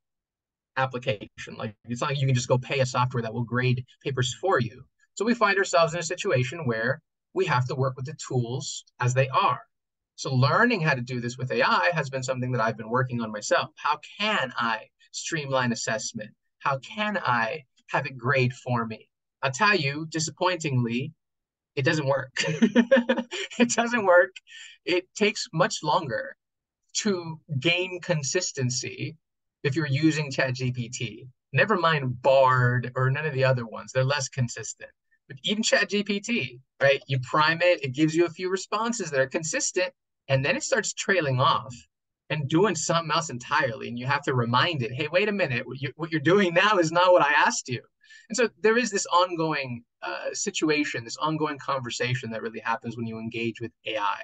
application. Like it's not like you can just go pay a software that will grade papers for you. So we find ourselves in a situation where we have to work with the tools as they are. So learning how to do this with AI has been something that I've been working on myself. How can I streamline assessment? How can I have it grade for me? I'll tell you, disappointingly, it doesn't work. it doesn't work. It takes much longer to gain consistency if you're using ChatGPT. Never mind Bard or none of the other ones. They're less consistent. But even ChatGPT, right? You prime it, it gives you a few responses that are consistent, and then it starts trailing off and doing something else entirely. And you have to remind it, hey, wait a minute, what, you, what you're doing now is not what I asked you. And so there is this ongoing uh, situation, this ongoing conversation that really happens when you engage with AI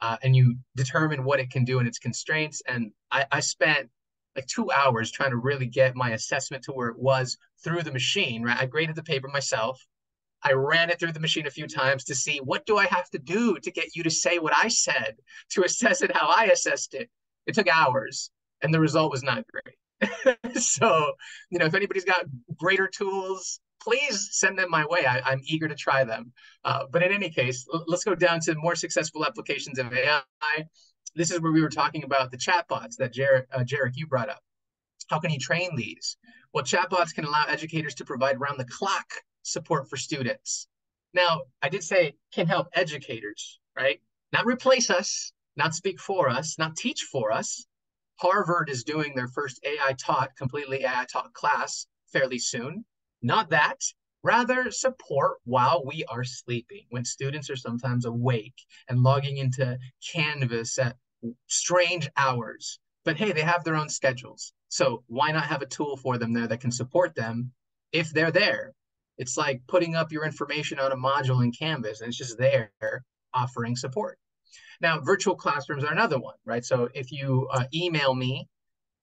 uh, and you determine what it can do and its constraints. And I, I spent like two hours trying to really get my assessment to where it was through the machine, right? I graded the paper myself. I ran it through the machine a few times to see what do I have to do to get you to say what I said, to assess it how I assessed it. It took hours, and the result was not great. so, you know, if anybody's got greater tools, please send them my way. I, am eager to try them. Uh, but in any case, let's go down to more successful applications of AI. This is where we were talking about the chatbots that Jarek, uh, Jarek you brought up. How can you train these? Well, chatbots can allow educators to provide round the clock support for students. Now, I did say can help educators, right? Not replace us, not speak for us, not teach for us. Harvard is doing their first AI taught, completely AI taught class fairly soon. Not that, rather support while we are sleeping, when students are sometimes awake and logging into Canvas at strange hours. But hey, they have their own schedules. So why not have a tool for them there that can support them if they're there? It's like putting up your information on a module in Canvas and it's just there offering support. Now, virtual classrooms are another one, right? So if you uh, email me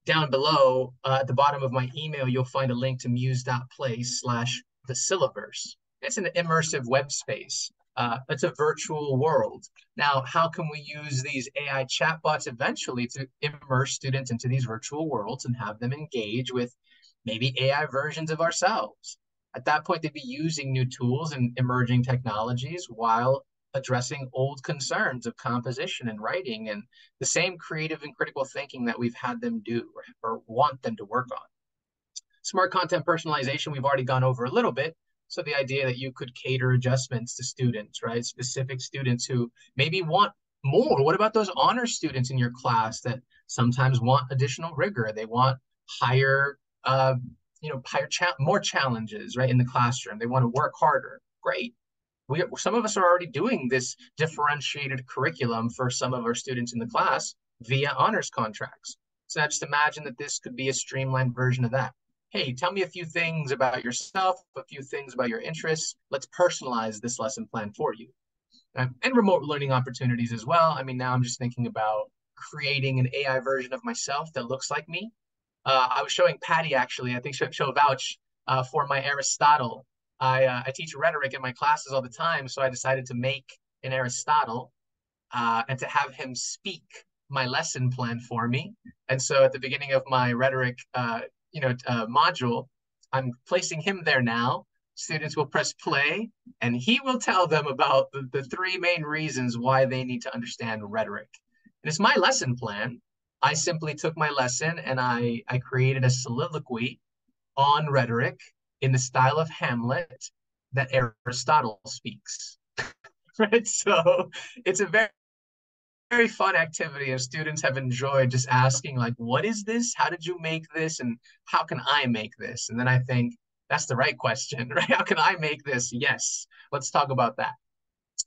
down below uh, at the bottom of my email, you'll find a link to muse.play slash the Syllaverse. It's an immersive web space. Uh, it's a virtual world. Now, how can we use these AI chatbots eventually to immerse students into these virtual worlds and have them engage with maybe AI versions of ourselves? At that point, they'd be using new tools and emerging technologies while addressing old concerns of composition and writing and the same creative and critical thinking that we've had them do or, or want them to work on. Smart content personalization, we've already gone over a little bit. So the idea that you could cater adjustments to students, right? Specific students who maybe want more. What about those honor students in your class that sometimes want additional rigor? They want higher, uh, you know, higher, cha- more challenges, right, in the classroom. They want to work harder. Great we some of us are already doing this differentiated curriculum for some of our students in the class via honors contracts. So now just imagine that this could be a streamlined version of that. Hey, tell me a few things about yourself, a few things about your interests. Let's personalize this lesson plan for you. Um, and remote learning opportunities as well. I mean, now I'm just thinking about creating an AI version of myself that looks like me. Uh, I was showing Patty actually, I think she'll, she'll vouch uh, for my Aristotle I, uh, I teach rhetoric in my classes all the time, so I decided to make an Aristotle uh, and to have him speak my lesson plan for me. And so at the beginning of my rhetoric, uh, you know, uh, module, I'm placing him there now. Students will press play, and he will tell them about the, the three main reasons why they need to understand rhetoric. And it's my lesson plan. I simply took my lesson and I, I created a soliloquy on rhetoric in the style of Hamlet that Aristotle speaks. right? So it's a very very fun activity and students have enjoyed just asking like what is this how did you make this and how can i make this and then i think that's the right question right how can i make this yes let's talk about that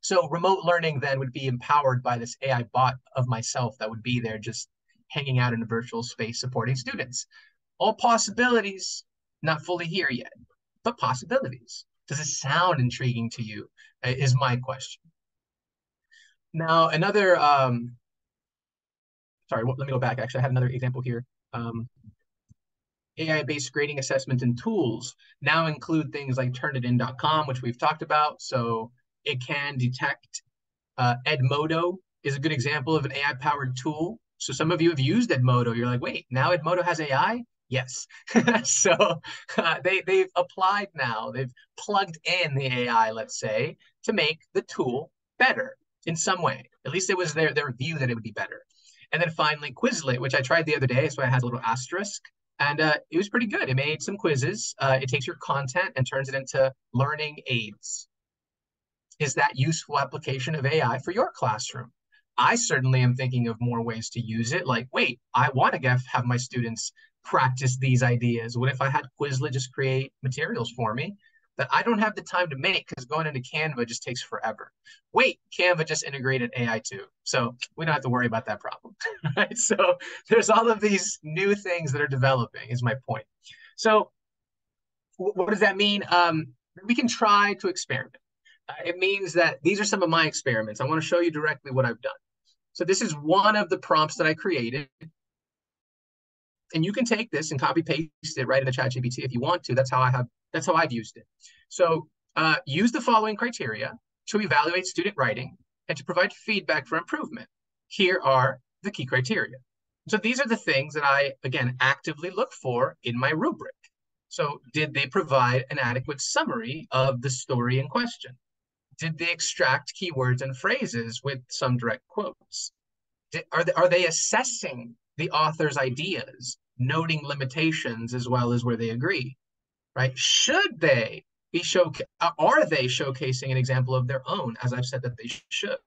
so remote learning then would be empowered by this ai bot of myself that would be there just hanging out in a virtual space supporting students all possibilities not fully here yet, but possibilities. Does it sound intriguing to you? Is my question. Now, another, um, sorry, let me go back. Actually, I had another example here. Um, AI-based grading assessment and tools now include things like turnitin.com, which we've talked about. So it can detect uh, Edmodo is a good example of an AI-powered tool. So some of you have used Edmodo. You're like, wait, now Edmodo has AI? Yes. so uh, they, they've applied now, they've plugged in the AI, let's say, to make the tool better in some way. At least it was their, their view that it would be better. And then finally, Quizlet, which I tried the other day, so I had a little asterisk. And uh, it was pretty good. It made some quizzes. Uh, it takes your content and turns it into learning aids. Is that useful application of AI for your classroom? I certainly am thinking of more ways to use it. Like, wait, I want to have my students practice these ideas? What if I had Quizlet just create materials for me that I don't have the time to make because going into Canva just takes forever? Wait, Canva just integrated AI too. So we don't have to worry about that problem. right? So there's all of these new things that are developing, is my point. So what does that mean? Um, we can try to experiment. Uh, it means that these are some of my experiments. I want to show you directly what I've done. So this is one of the prompts that I created. And you can take this and copy paste it right in the ChatGPT if you want to. That's how I have that's how I've used it. So uh, use the following criteria to evaluate student writing and to provide feedback for improvement. Here are the key criteria. So these are the things that I, again, actively look for in my rubric. So did they provide an adequate summary of the story in question? Did they extract keywords and phrases with some direct quotes? Did, are, they, are they assessing the author's ideas, noting limitations as well as where they agree? Right? Should they be show uh, are they showcasing an example of their own, as I've said that they should?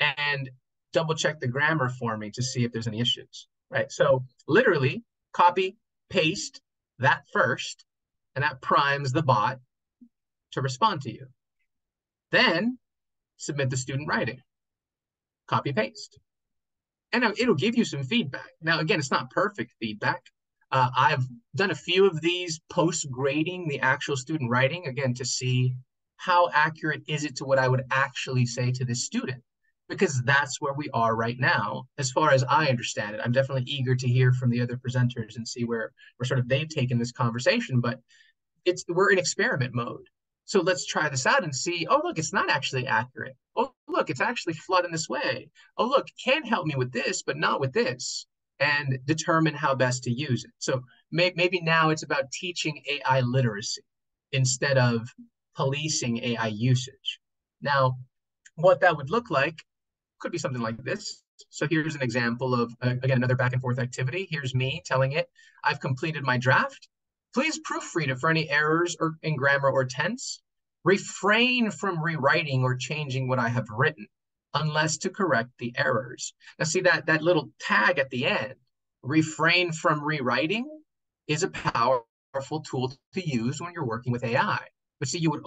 And double check the grammar for me to see if there's any issues, right? So literally copy, paste that first, and that primes the bot to respond to you. Then submit the student writing, copy paste. And it'll give you some feedback. Now, again, it's not perfect feedback. Uh, I've done a few of these post grading the actual student writing, again, to see how accurate is it to what I would actually say to this student because that's where we are right now, as far as I understand it. I'm definitely eager to hear from the other presenters and see where where sort of they've taken this conversation. But it's we're in experiment mode. So let's try this out and see, oh, look, it's not actually accurate. Look, it's actually flooding this way. Oh, look, can help me with this, but not with this, and determine how best to use it. So may, maybe now it's about teaching AI literacy instead of policing AI usage. Now, what that would look like could be something like this. So here's an example of, uh, again, another back and forth activity. Here's me telling it, I've completed my draft. Please proofread it for any errors or in grammar or tense. Refrain from rewriting or changing what I have written unless to correct the errors. Now see that, that little tag at the end, refrain from rewriting is a powerful tool to use when you're working with AI. But see, you would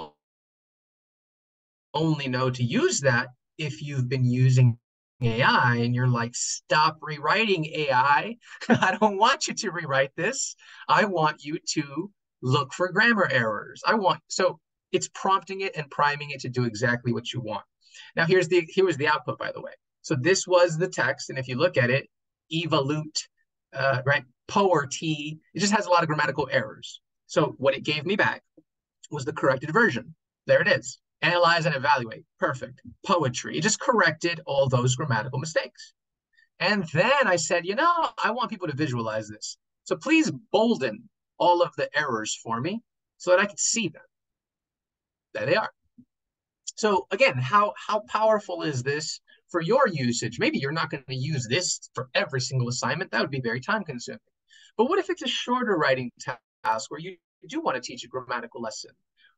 only know to use that if you've been using AI and you're like, stop rewriting AI. I don't want you to rewrite this. I want you to look for grammar errors. I want so it's prompting it and priming it to do exactly what you want. Now here's the here was the output, by the way. So this was the text, and if you look at it, evolute, uh, right, poverty, it just has a lot of grammatical errors. So what it gave me back was the corrected version. There it is analyze and evaluate. Perfect. Poetry. It just corrected all those grammatical mistakes. And then I said, you know, I want people to visualize this. So please bolden all of the errors for me so that I can see them. There they are. So again, how, how powerful is this for your usage? Maybe you're not going to use this for every single assignment. That would be very time consuming. But what if it's a shorter writing task where you do want to teach a grammatical lesson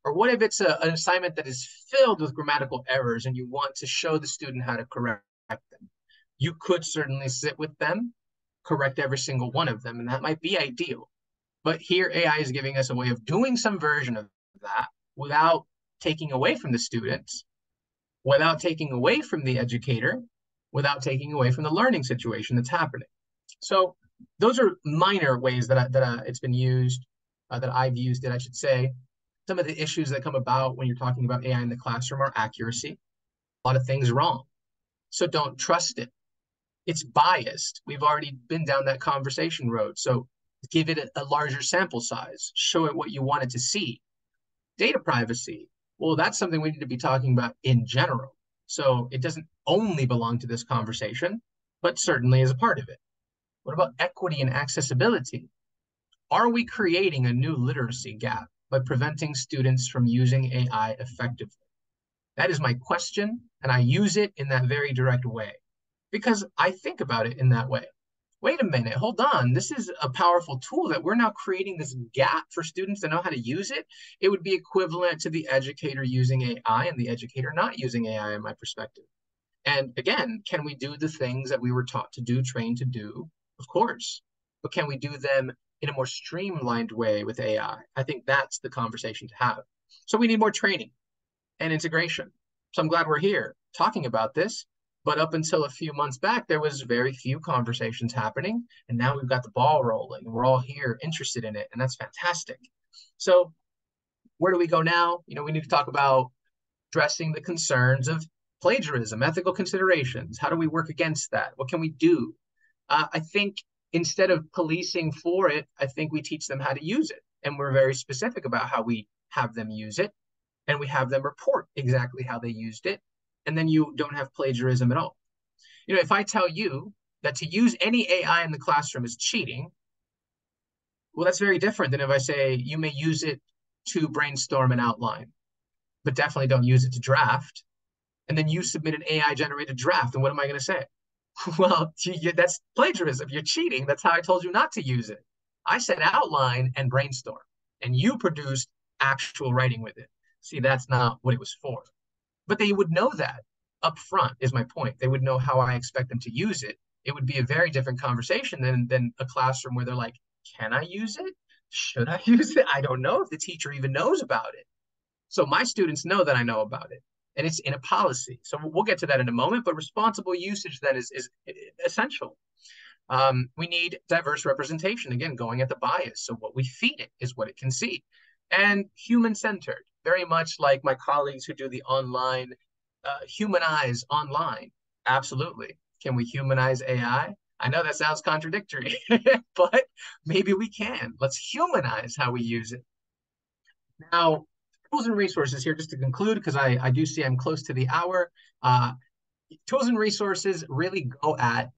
or what if it's a, an assignment that is filled with grammatical errors and you want to show the student how to correct them? You could certainly sit with them, correct every single one of them, and that might be ideal. But here AI is giving us a way of doing some version of that without taking away from the students, without taking away from the educator, without taking away from the learning situation that's happening. So those are minor ways that I, that uh, it's been used, uh, that I've used it, I should say some of the issues that come about when you're talking about AI in the classroom are accuracy. A lot of things wrong. So don't trust it. It's biased. We've already been down that conversation road. So give it a, a larger sample size. Show it what you want it to see. Data privacy. Well, that's something we need to be talking about in general. So it doesn't only belong to this conversation, but certainly is a part of it. What about equity and accessibility? Are we creating a new literacy gap? by preventing students from using AI effectively? That is my question, and I use it in that very direct way because I think about it in that way. Wait a minute, hold on. This is a powerful tool that we're now creating this gap for students to know how to use it. It would be equivalent to the educator using AI and the educator not using AI, in my perspective. And again, can we do the things that we were taught to do, trained to do? Of course. But can we do them in a more streamlined way with AI. I think that's the conversation to have. So we need more training and integration. So I'm glad we're here talking about this. But up until a few months back, there was very few conversations happening. And now we've got the ball rolling. We're all here interested in it. And that's fantastic. So where do we go now? You know, we need to talk about addressing the concerns of plagiarism, ethical considerations. How do we work against that? What can we do? Uh, I think instead of policing for it, I think we teach them how to use it. And we're very specific about how we have them use it. and we have them report exactly how they used it. And then you don't have plagiarism at all. You know, if I tell you that to use any AI in the classroom is cheating, well, that's very different than if I say you may use it to brainstorm an outline, but definitely don't use it to draft. And then you submit an AI generated draft. And what am I going to say? well, that's plagiarism. You're cheating. That's how I told you not to use it. I said outline and brainstorm, and you produced actual writing with it. See, that's not what it was for. But they would know that up front, is my point. They would know how I expect them to use it. It would be a very different conversation than, than a classroom where they're like, can I use it? Should I use it? I don't know if the teacher even knows about it. So my students know that I know about it and it's in a policy. So we'll get to that in a moment, but responsible usage then is, is essential. Um, we need diverse representation, again, going at the bias. So what we feed it is what it can see. And human-centered, very much like my colleagues who do the online, uh, humanize online. Absolutely. Can we humanize AI? I know that sounds contradictory, but maybe we can. Let's humanize how we use it. Now, tools and resources here, just to conclude, because I, I do see I'm close to the hour. Uh, tools and resources really go at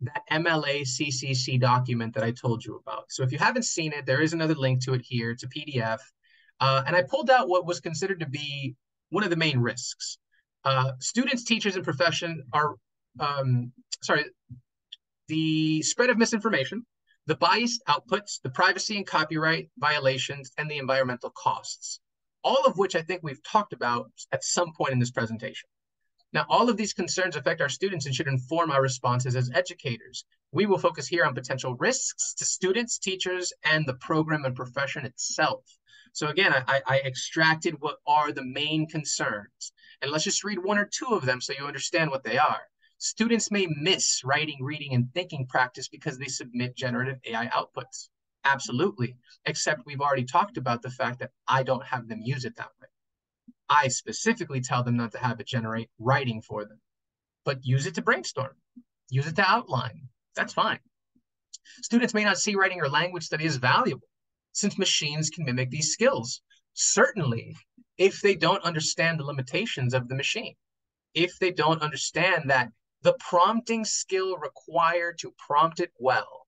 that MLA CCC document that I told you about. So if you haven't seen it, there is another link to it here. It's a PDF. Uh, and I pulled out what was considered to be one of the main risks. Uh, students, teachers, and profession are, um, sorry, the spread of misinformation, the biased outputs, the privacy and copyright violations, and the environmental costs all of which I think we've talked about at some point in this presentation. Now, all of these concerns affect our students and should inform our responses as educators. We will focus here on potential risks to students, teachers, and the program and profession itself. So again, I, I extracted what are the main concerns. And let's just read one or two of them so you understand what they are. Students may miss writing, reading, and thinking practice because they submit generative AI outputs. Absolutely. Except we've already talked about the fact that I don't have them use it that way. I specifically tell them not to have it generate writing for them, but use it to brainstorm, use it to outline. That's fine. Students may not see writing or language study as valuable since machines can mimic these skills. Certainly, if they don't understand the limitations of the machine, if they don't understand that the prompting skill required to prompt it well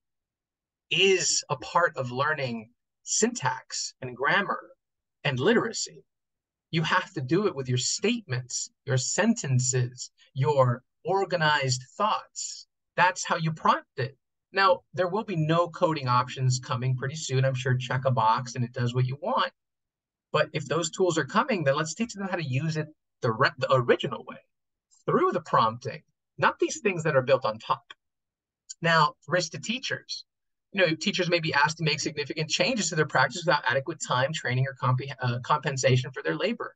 is a part of learning syntax and grammar and literacy. You have to do it with your statements, your sentences, your organized thoughts. That's how you prompt it. Now, there will be no coding options coming pretty soon. I'm sure check a box and it does what you want. But if those tools are coming, then let's teach them how to use it the, the original way through the prompting, not these things that are built on top. Now, risk to teachers you know, teachers may be asked to make significant changes to their practice without adequate time, training, or comp uh, compensation for their labor.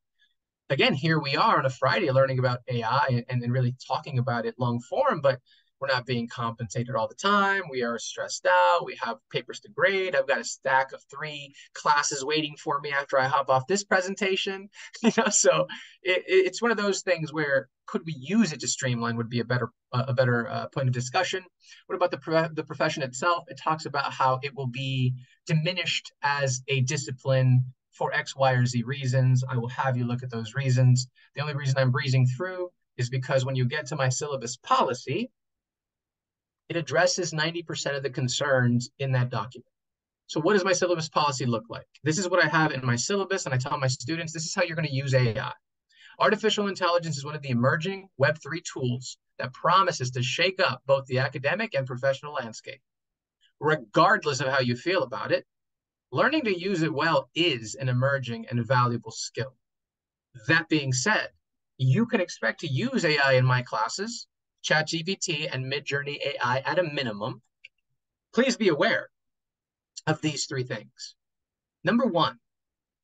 Again, here we are on a Friday learning about AI and, and really talking about it long form, but we're not being compensated all the time. We are stressed out. We have papers to grade. I've got a stack of three classes waiting for me after I hop off this presentation. You know, so it, it's one of those things where could we use it to streamline would be a better a better uh, point of discussion. What about the pro the profession itself? It talks about how it will be diminished as a discipline for X, Y, or Z reasons. I will have you look at those reasons. The only reason I'm breezing through is because when you get to my syllabus policy, it addresses 90% of the concerns in that document. So what does my syllabus policy look like? This is what I have in my syllabus, and I tell my students, this is how you're going to use AI. Artificial intelligence is one of the emerging Web3 tools that promises to shake up both the academic and professional landscape. Regardless of how you feel about it, learning to use it well is an emerging and valuable skill. That being said, you can expect to use AI in my classes ChatGPT and Midjourney AI at a minimum, please be aware of these three things. Number one,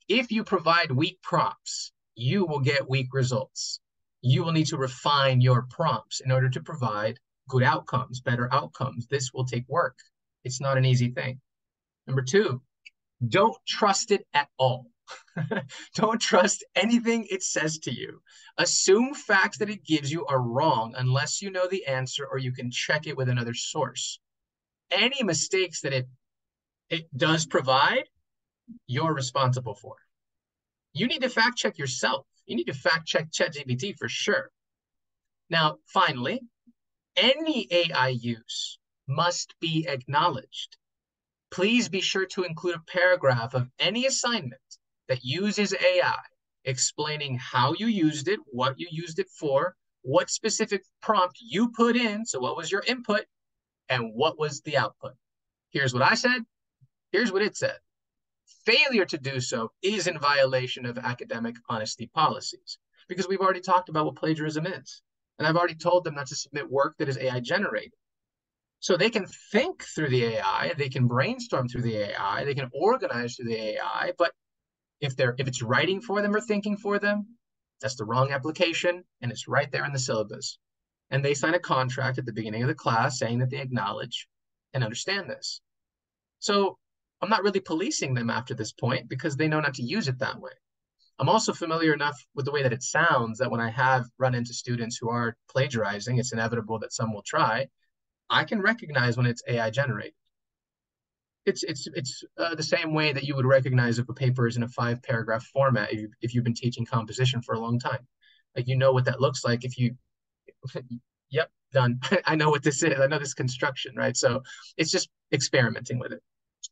if you provide weak prompts, you will get weak results. You will need to refine your prompts in order to provide good outcomes, better outcomes. This will take work. It's not an easy thing. Number two, don't trust it at all. Don't trust anything it says to you. Assume facts that it gives you are wrong unless you know the answer or you can check it with another source. Any mistakes that it it does provide, you're responsible for. you need to fact check yourself. You need to fact check ChatGPT for sure. Now, finally, any AI use must be acknowledged. Please be sure to include a paragraph of any assignment that uses AI explaining how you used it, what you used it for, what specific prompt you put in. So, what was your input and what was the output? Here's what I said. Here's what it said. Failure to do so is in violation of academic honesty policies because we've already talked about what plagiarism is. And I've already told them not to submit work that is AI generated. So they can think through the AI, they can brainstorm through the AI, they can organize through the AI, but if they're if it's writing for them or thinking for them, that's the wrong application and it's right there in the syllabus. And they sign a contract at the beginning of the class saying that they acknowledge and understand this. So I'm not really policing them after this point because they know not to use it that way. I'm also familiar enough with the way that it sounds that when I have run into students who are plagiarizing, it's inevitable that some will try. I can recognize when it's AI generated. It's it's it's uh, the same way that you would recognize if a paper is in a five paragraph format if, you, if you've been teaching composition for a long time. Like you know what that looks like if you yep, done. I know what this is. I know this construction, right? So it's just experimenting with it.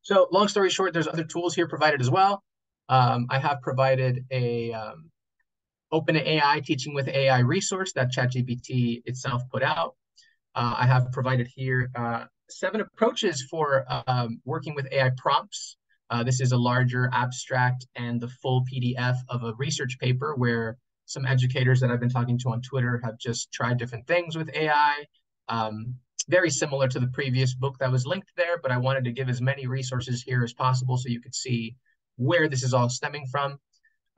So long story short, there's other tools here provided as well. Um, I have provided a um, OpenAI teaching with AI resource that ChatGPT itself put out. Uh, I have provided here uh, seven approaches for um, working with AI prompts. Uh, this is a larger abstract and the full PDF of a research paper where some educators that I've been talking to on Twitter have just tried different things with AI. Um, very similar to the previous book that was linked there, but I wanted to give as many resources here as possible so you could see where this is all stemming from.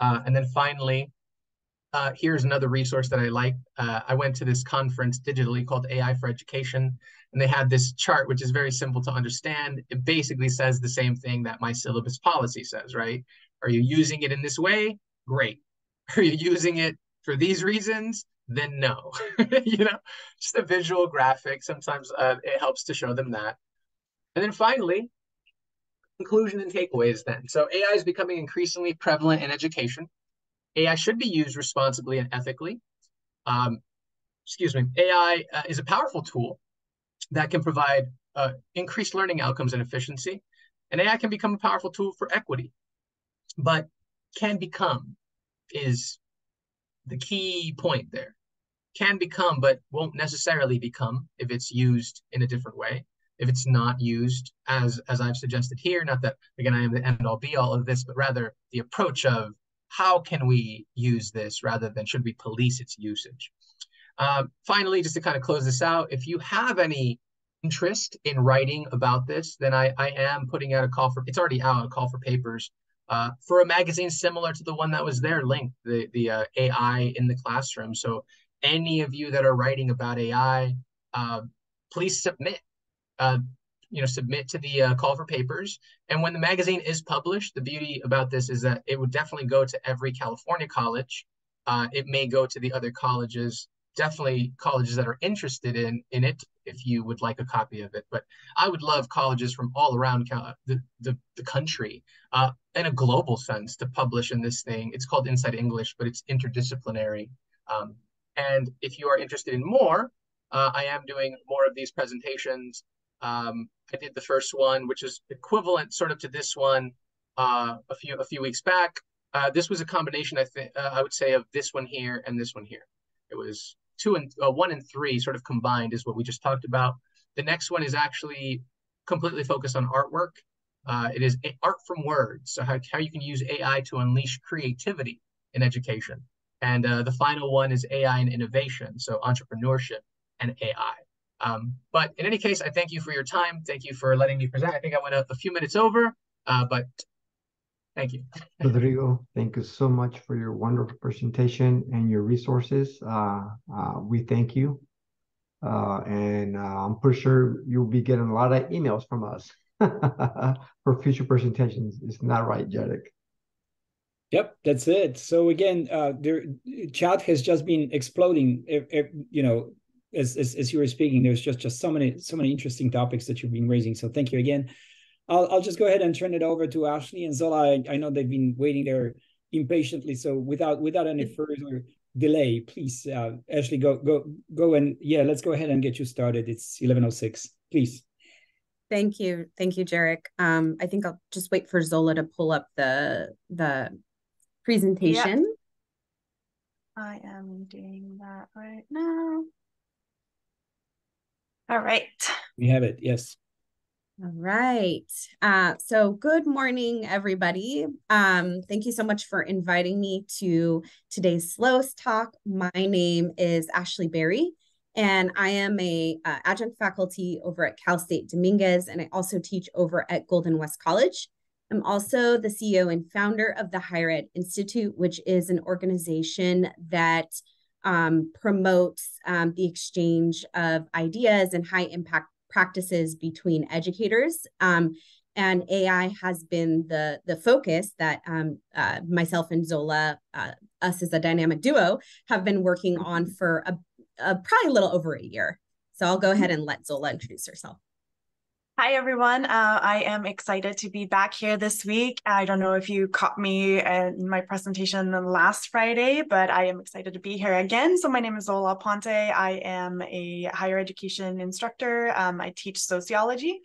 Uh, and then finally, uh, here's another resource that I like. Uh, I went to this conference digitally called AI for Education, and they had this chart, which is very simple to understand. It basically says the same thing that my syllabus policy says, right? Are you using it in this way? Great. Are you using it for these reasons? Then no. you know, just a visual graphic. Sometimes uh, it helps to show them that. And then finally, conclusion and takeaways then. So AI is becoming increasingly prevalent in education. AI should be used responsibly and ethically. Um, excuse me. AI uh, is a powerful tool that can provide uh, increased learning outcomes and efficiency. And AI can become a powerful tool for equity, but can become is the key point there. Can become, but won't necessarily become if it's used in a different way if it's not used as as I've suggested here. Not that again I am the end all be all of this, but rather the approach of how can we use this rather than should we police its usage. Um, finally, just to kind of close this out, if you have any interest in writing about this, then I, I am putting out a call for it's already out a call for papers uh, for a magazine similar to the one that was there linked the the uh, AI in the classroom. So any of you that are writing about AI, uh, please submit uh, you know, submit to the uh, call for papers. And when the magazine is published, the beauty about this is that it would definitely go to every California college. Uh, it may go to the other colleges, definitely colleges that are interested in in it. If you would like a copy of it, but I would love colleges from all around Cal- the, the the country, uh, in a global sense, to publish in this thing. It's called Inside English, but it's interdisciplinary. Um, and if you are interested in more, uh, I am doing more of these presentations um, I did the first one, which is equivalent sort of to this one uh, a few a few weeks back. Uh, this was a combination, I think, uh, I would say, of this one here and this one here. It was two and uh, one and three sort of combined is what we just talked about. The next one is actually completely focused on artwork. Uh, it is art from words, so how, how you can use AI to unleash creativity in education. And uh, the final one is AI and innovation, so entrepreneurship and AI. Um, but in any case, I thank you for your time. Thank you for letting me present. I think I went a, a few minutes over, uh, but thank you. Rodrigo, thank you so much for your wonderful presentation and your resources. Uh, uh, we thank you. Uh, and uh, I'm pretty sure you'll be getting a lot of emails from us for future presentations. It's not right, Jarek. Yep, that's it. So again, uh, there chat has just been exploding. If, if, you know, as, as, as you were speaking, there's just just so many so many interesting topics that you've been raising. So thank you again. I'll I'll just go ahead and turn it over to Ashley and Zola. I, I know they've been waiting there impatiently. So without without any further delay, please, uh, Ashley, go go go and yeah, let's go ahead and get you started. It's eleven oh six. Please. Thank you, thank you, Jarek. Um, I think I'll just wait for Zola to pull up the the presentation. Yep. I am doing that right now. All right. We have it. Yes. All right. Uh, so good morning, everybody. Um, thank you so much for inviting me to today's SLOS talk. My name is Ashley Berry, and I am a uh, adjunct faculty over at Cal State Dominguez, and I also teach over at Golden West College. I'm also the CEO and founder of the Higher Ed Institute, which is an organization that um, promotes um, the exchange of ideas and high impact practices between educators. Um, and AI has been the the focus that um, uh, myself and Zola, uh, us as a dynamic duo, have been working on mm-hmm. for a, a, probably a little over a year. So I'll go ahead and let Zola introduce herself. Hi, everyone. Uh, I am excited to be back here this week. I don't know if you caught me in my presentation last Friday, but I am excited to be here again. So my name is Zola Aponte. I am a higher education instructor. Um, I teach sociology.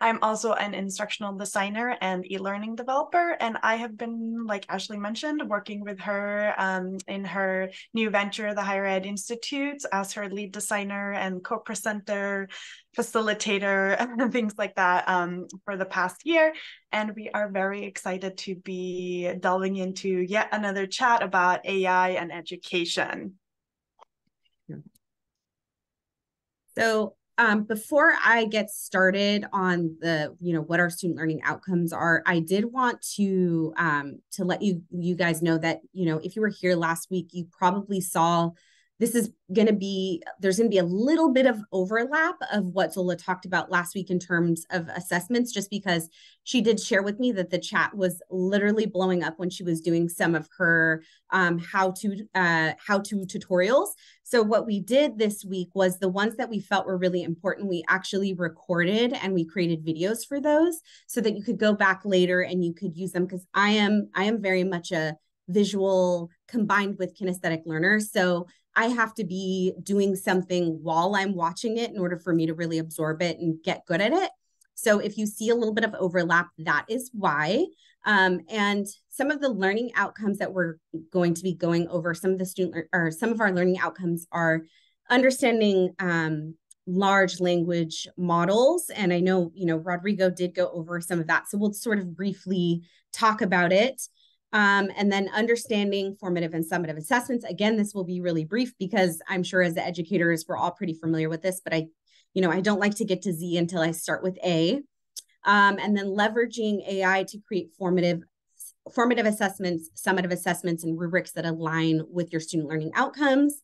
I'm also an instructional designer and e-learning developer. And I have been, like Ashley mentioned, working with her um, in her new venture, the Higher Ed Institute, as her lead designer and co-presenter facilitator and things like that um, for the past year. And we are very excited to be delving into yet another chat about AI and education. So um, before I get started on the, you know, what our student learning outcomes are, I did want to um, to let you you guys know that, you know, if you were here last week, you probably saw this is going to be there's going to be a little bit of overlap of what Zola talked about last week in terms of assessments just because she did share with me that the chat was literally blowing up when she was doing some of her um, how to uh, how to tutorials. So what we did this week was the ones that we felt were really important we actually recorded and we created videos for those so that you could go back later and you could use them because I am I am very much a visual combined with kinesthetic learner. So I have to be doing something while I'm watching it in order for me to really absorb it and get good at it. So if you see a little bit of overlap, that is why. Um, and some of the learning outcomes that we're going to be going over, some of the student or some of our learning outcomes are understanding um, large language models. And I know, you know, Rodrigo did go over some of that. So we'll sort of briefly talk about it. Um, and then understanding formative and summative assessments. Again, this will be really brief because I'm sure as educators, we're all pretty familiar with this, but I, you know, I don't like to get to Z until I start with A. Um, and then leveraging AI to create formative formative assessments, summative assessments, and rubrics that align with your student learning outcomes.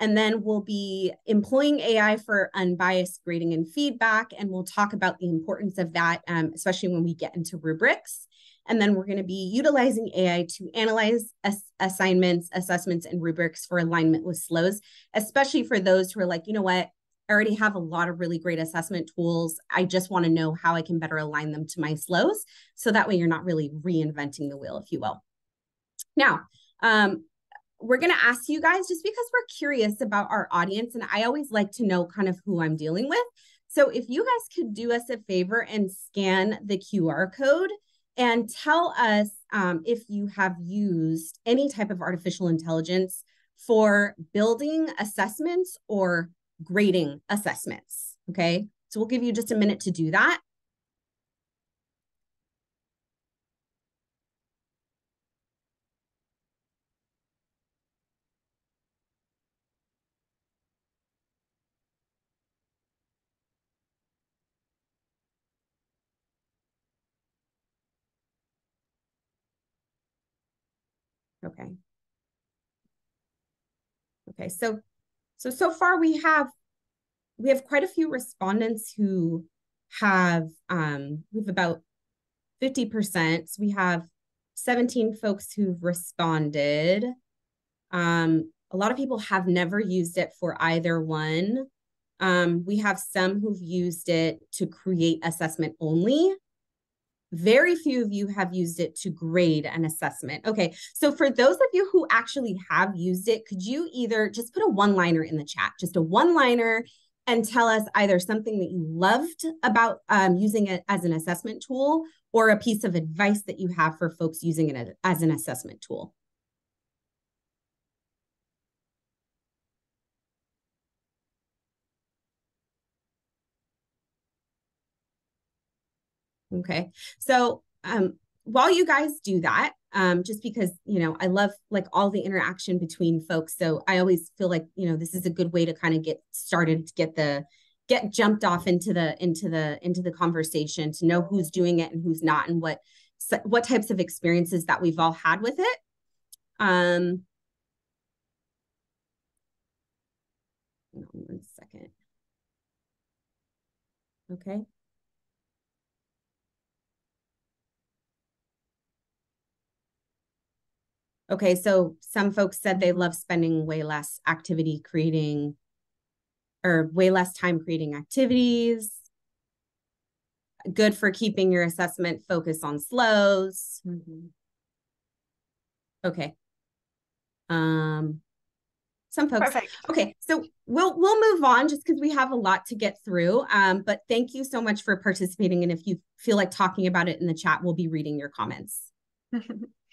And then we'll be employing AI for unbiased grading and feedback. And we'll talk about the importance of that, um, especially when we get into rubrics. And then we're going to be utilizing AI to analyze ass- assignments, assessments, and rubrics for alignment with SLOS, especially for those who are like, you know what, I already have a lot of really great assessment tools. I just want to know how I can better align them to my SLOS. So that way you're not really reinventing the wheel, if you will. Now, um, we're going to ask you guys just because we're curious about our audience. And I always like to know kind of who I'm dealing with. So if you guys could do us a favor and scan the QR code and tell us um, if you have used any type of artificial intelligence for building assessments or grading assessments. Okay, so we'll give you just a minute to do that. Okay. Okay, so so so far we have we have quite a few respondents who have um we have about 50%. So we have 17 folks who've responded. Um, a lot of people have never used it for either one. Um, we have some who've used it to create assessment only very few of you have used it to grade an assessment. Okay, so for those of you who actually have used it, could you either just put a one liner in the chat, just a one liner, and tell us either something that you loved about um, using it as an assessment tool or a piece of advice that you have for folks using it as an assessment tool? Okay. So um, while you guys do that, um, just because, you know, I love like all the interaction between folks. So I always feel like, you know, this is a good way to kind of get started to get the get jumped off into the into the into the conversation to know who's doing it and who's not and what what types of experiences that we've all had with it. Um, one second. Okay. Okay, so some folks said they love spending way less activity creating or way less time creating activities. Good for keeping your assessment focus on SLOs. Mm -hmm. Okay. Um some folks Perfect. okay so we'll we'll move on just because we have a lot to get through um but thank you so much for participating and if you feel like talking about it in the chat we'll be reading your comments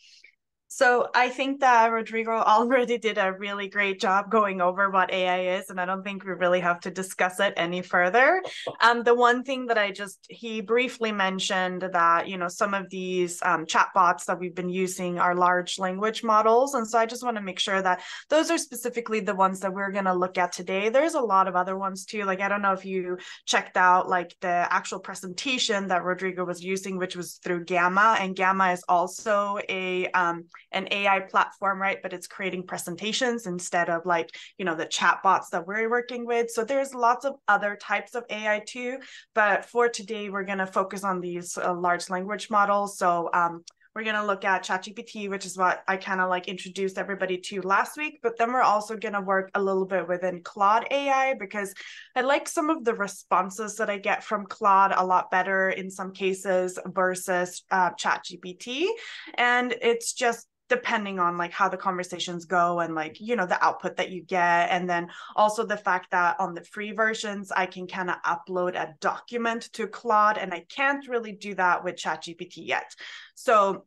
So I think that Rodrigo already did a really great job going over what AI is, and I don't think we really have to discuss it any further. Um, the one thing that I just he briefly mentioned that you know some of these um, chatbots that we've been using are large language models, and so I just want to make sure that those are specifically the ones that we're going to look at today. There's a lot of other ones too. Like I don't know if you checked out like the actual presentation that Rodrigo was using, which was through Gamma, and Gamma is also a um, an AI platform, right? But it's creating presentations instead of like, you know, the chat bots that we're working with. So there's lots of other types of AI too. But for today, we're going to focus on these uh, large language models. So um, we're going to look at ChatGPT, which is what I kind of like introduced everybody to last week. But then we're also going to work a little bit within Claude AI because I like some of the responses that I get from Claude a lot better in some cases versus uh, ChatGPT. And it's just depending on like how the conversations go and like you know the output that you get. And then also the fact that on the free versions i can kind of upload a document to claude and i can't really do that with chatgpt yet. So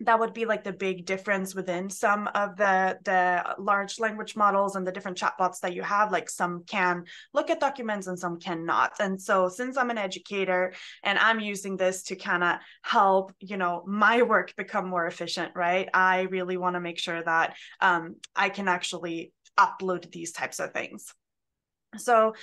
that would be like the big difference within some of the the large language models and the different chatbots that you have like some can look at documents and some cannot. And so since i'm an educator and i'm using this to kind of help you know my work become more efficient right i really want to make sure that um, i can actually upload these types of things so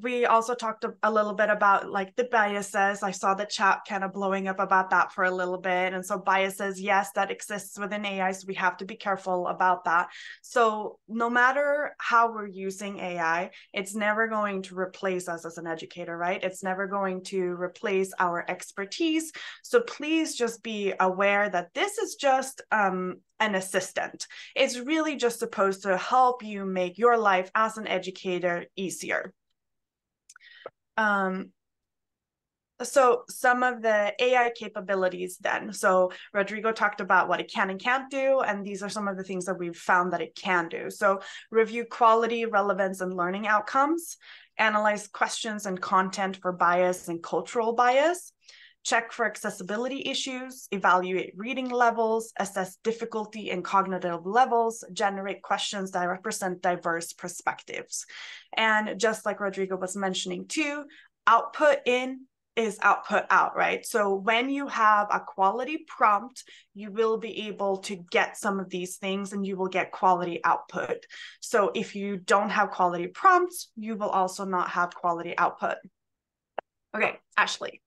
we also talked a, little bit about like the biases. I saw the chat kind of blowing up about that for a little bit. And so biases, yes, that exists within AI. So we have to be careful about that. So no matter how we're using AI, it's never going to replace us as an educator, right? It's never going to replace our expertise. So please just be aware that this is just um, an assistant. It's really just supposed to help you make your life as an educator easier. Um, so some of the AI capabilities then. So Rodrigo talked about what it can and can't do, and these are some of the things that we've found that it can do. So review quality, relevance, and learning outcomes, analyze questions and content for bias and cultural bias, check for accessibility issues, evaluate reading levels, assess difficulty and cognitive levels, generate questions that represent diverse perspectives. And just like Rodrigo was mentioning too, output in is output out, right? So when you have a quality prompt, you will be able to get some of these things and you will get quality output. So if you don't have quality prompts, you will also not have quality output. Okay, Ashley.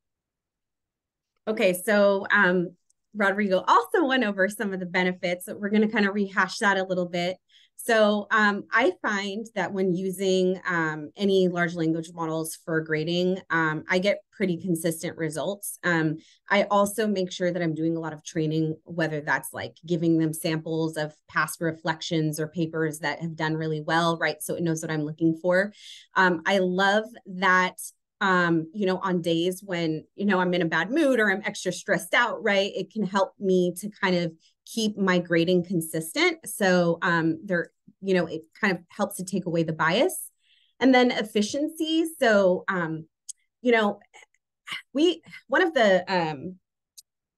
Okay, so um, Rodrigo also went over some of the benefits. So we're going to kind of rehash that a little bit. So um, I find that when using um, any large language models for grading, um, I get pretty consistent results. Um, I also make sure that I'm doing a lot of training, whether that's like giving them samples of past reflections or papers that have done really well, right? So it knows what I'm looking for. Um, I love that um, you know, on days when, you know, I'm in a bad mood or I'm extra stressed out, right? It can help me to kind of keep my grading consistent. So um, there, you know, it kind of helps to take away the bias. And then efficiency. So, um, you know, we one of the um,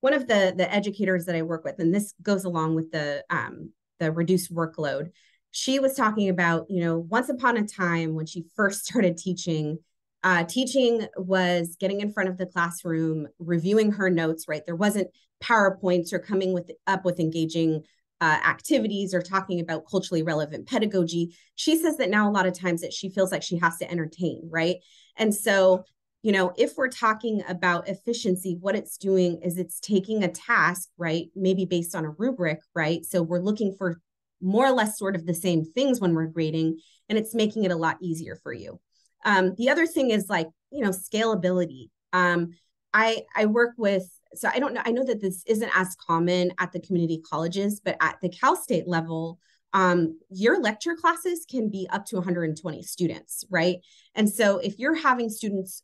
one of the the educators that I work with, and this goes along with the um, the reduced workload. She was talking about, you know, once upon a time when she first started teaching, uh, teaching was getting in front of the classroom, reviewing her notes, right? There wasn't PowerPoints or coming with up with engaging uh, activities or talking about culturally relevant pedagogy. She says that now a lot of times that she feels like she has to entertain, right? And so, you know, if we're talking about efficiency, what it's doing is it's taking a task, right? Maybe based on a rubric, right? So we're looking for more or less sort of the same things when we're grading, and it's making it a lot easier for you. Um, the other thing is like, you know, scalability. Um, I I work with so I don't know. I know that this isn't as common at the community colleges, but at the Cal State level, um, your lecture classes can be up to 120 students, right? And so if you're having students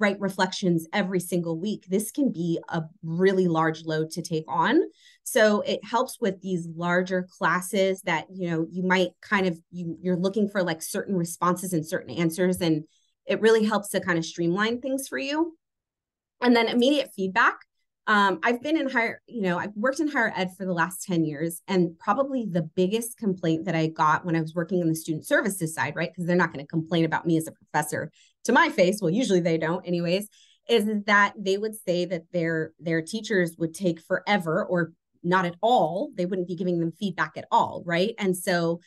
write reflections every single week, this can be a really large load to take on. So it helps with these larger classes that, you know, you might kind of, you, you're looking for like certain responses and certain answers. And it really helps to kind of streamline things for you. And then immediate feedback. Um, I've been in higher, you know, I've worked in higher ed for the last 10 years. And probably the biggest complaint that I got when I was working in the student services side, right? Because they're not going to complain about me as a professor to my face. Well, usually they don't, anyways, is that they would say that their their teachers would take forever or not at all. They wouldn't be giving them feedback at all, right? And so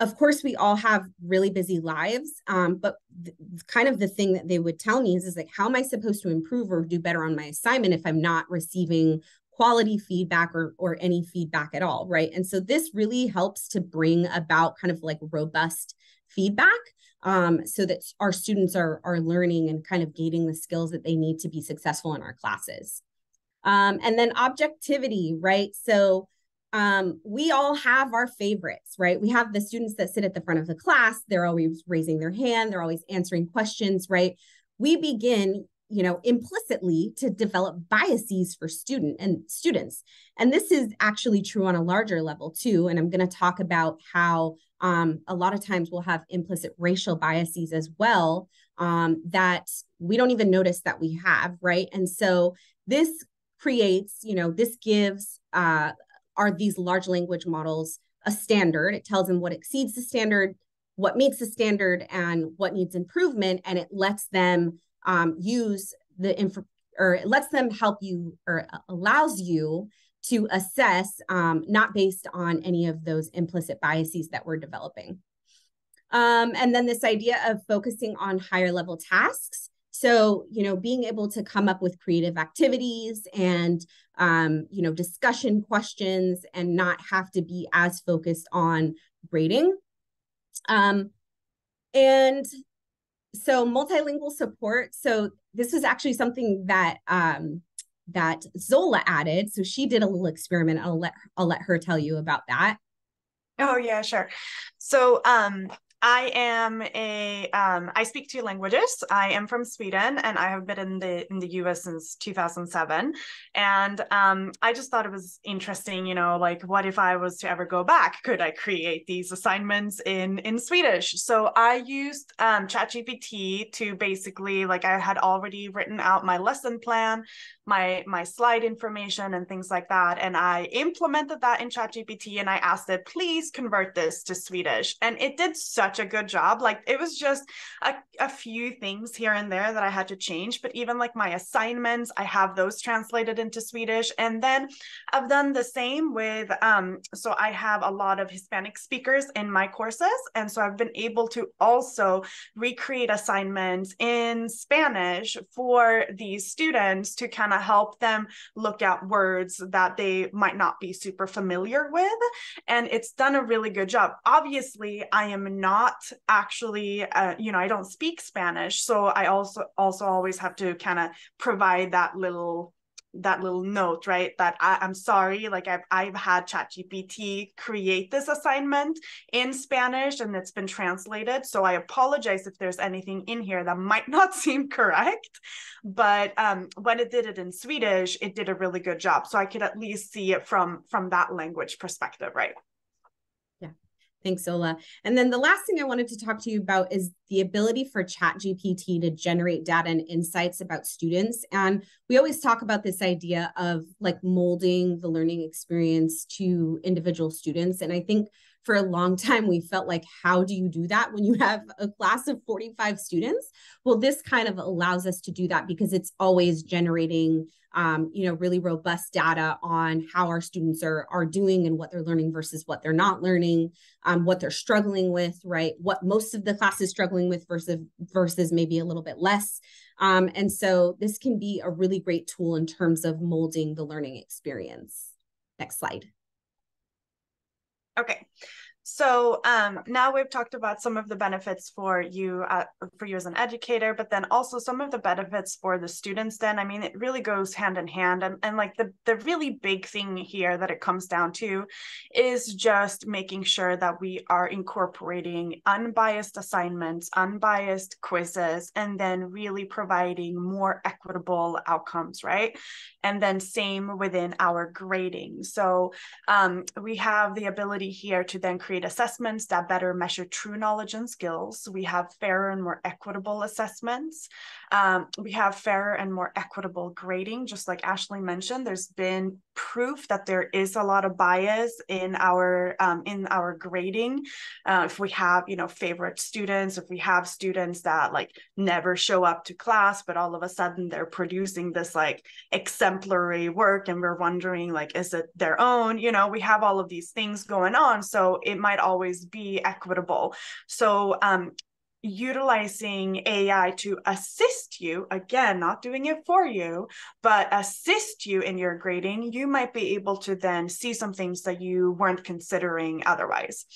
of course we all have really busy lives um, but th- kind of the thing that they would tell me is, is like how am i supposed to improve or do better on my assignment if i'm not receiving quality feedback or or any feedback at all right and so this really helps to bring about kind of like robust feedback um, so that our students are are learning and kind of gaining the skills that they need to be successful in our classes um, and then objectivity right so um, we all have our favorites, right? We have the students that sit at the front of the class. They're always raising their hand. They're always answering questions, right? We begin, you know, implicitly to develop biases for student and students. And this is actually true on a larger level too. And I'm going to talk about how um, a lot of times we'll have implicit racial biases as well um, that we don't even notice that we have, right? And so this creates, you know, this gives uh, are these large language models a standard? It tells them what exceeds the standard, what meets the standard, and what needs improvement, and it lets them um, use the info or it lets them help you or allows you to assess um, not based on any of those implicit biases that we're developing. Um, and then this idea of focusing on higher level tasks. So, you know, being able to come up with creative activities and, um, you know, discussion questions and not have to be as focused on grading. Um, and so multilingual support. So this was actually something that um, that Zola added. So she did a little experiment. I'll let I'll let her tell you about that. Oh yeah, sure. So um I am a um, I speak two languages. I am from Sweden and I have been in the in the US since 2007. And um, I just thought it was interesting, you know, like what if I was to ever go back? Could I create these assignments in in Swedish? So I used um, ChatGPT to basically like I had already written out my lesson plan, my my slide information and things like that. And I implemented that in ChatGPT and I asked it, please convert this to Swedish. And it did such such a good job. Like it was just a, a few things here and there that I had to change, but even like my assignments, I have those translated into Swedish. And then I've done the same with, um, so I have a lot of Hispanic speakers in my courses. And so I've been able to also recreate assignments in Spanish for these students to kind of help them look at words that they might not be super familiar with. And it's done a really good job. Obviously, I am not not actually uh, you know i don't speak spanish so i also also always have to kind of provide that little that little note, right? That I, am sorry, like I've I've had ChatGPT create this assignment in Spanish and it's been translated. So I apologize if there's anything in here that might not seem correct. But um, when it did it in Swedish, it did a really good job. So I could at least see it from from that language perspective, right? Thanks, Zola. And then the last thing I wanted to talk to you about is the ability for ChatGPT to generate data and insights about students. And we always talk about this idea of like molding the learning experience to individual students. And I think for a long time we felt like how do you do that when you have a class of 45 students? Well this kind of allows us to do that because it's always generating um, you know really robust data on how our students are are doing and what they're learning versus what they're not learning um, what they're struggling with right? What most of the class is struggling with versus versus maybe a little bit less. Um, and so this can be a really great tool in terms of molding the learning experience. Next slide Okay. So um, now we've talked about some of the benefits for you uh, for you as an educator, but then also some of the benefits for the students. Then I mean, it really goes hand in hand, and and like the the really big thing here that it comes down to is just making sure that we are incorporating unbiased assignments, unbiased quizzes, and then really providing more equitable outcomes, right? And then same within our grading. So um, we have the ability here to then create create assessments that better measure true knowledge and skills. We have fairer and more equitable assessments. Um, we have fairer and more equitable grading, just like Ashley mentioned. There's been proof that there is a lot of bias in our um, in our grading. Uh, if we have, you know, favorite students, if we have students that like never show up to class, but all of a sudden they're producing this like exemplary work, and we're wondering like, is it their own? You know, we have all of these things going on, so it might always be equitable. So um, utilizing AI to assist you, again, not doing it for you, but assist you in your grading, you might be able to then see some things that you weren't considering otherwise.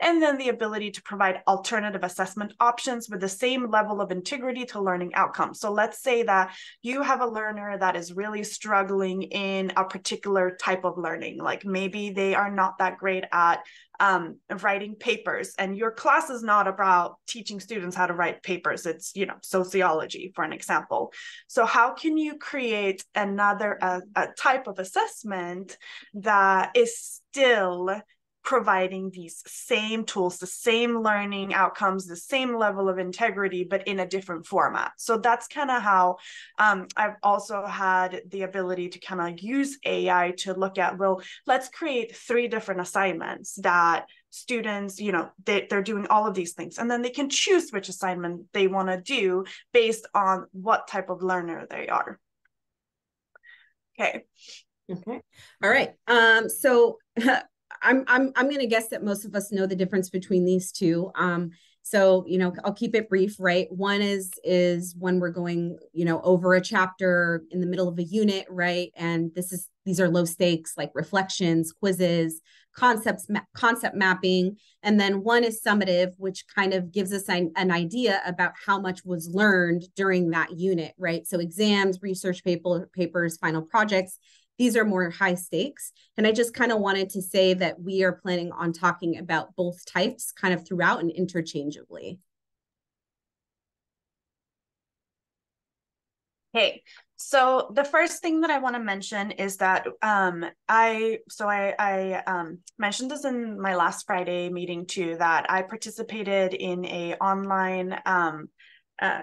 And then the ability to provide alternative assessment options with the same level of integrity to learning outcomes. So let's say that you have a learner that is really struggling in a particular type of learning, like maybe they are not that great at um, writing papers and your class is not about teaching students how to write papers it's you know sociology for an example so how can you create another a type of assessment that is still providing these same tools, the same learning outcomes, the same level of integrity, but in a different format. So that's kind of how um, I've also had the ability to kind of use AI to look at, well, let's create three different assignments that students you know they, they're doing all of these things. And then they can choose which assignment they want to do based on what type of learner they are. Okay. Okay. All right. Um so I'm I'm I'm going to guess that most of us know the difference between these two. Um, so you know, I'll keep it brief. Right, one is is when we're going you know over a chapter in the middle of a unit, right? And this is these are low stakes like reflections, quizzes, concepts, ma- concept mapping, and then one is summative, which kind of gives us an, an idea about how much was learned during that unit, right? So exams, research paper, papers, final projects these are more high stakes. And I just kind of wanted to say that we are planning on talking about both types kind of throughout and interchangeably. Hey, so the first thing that I want to mention is that um, I so I I um, mentioned this in my last Friday meeting too that I participated in a online um, uh,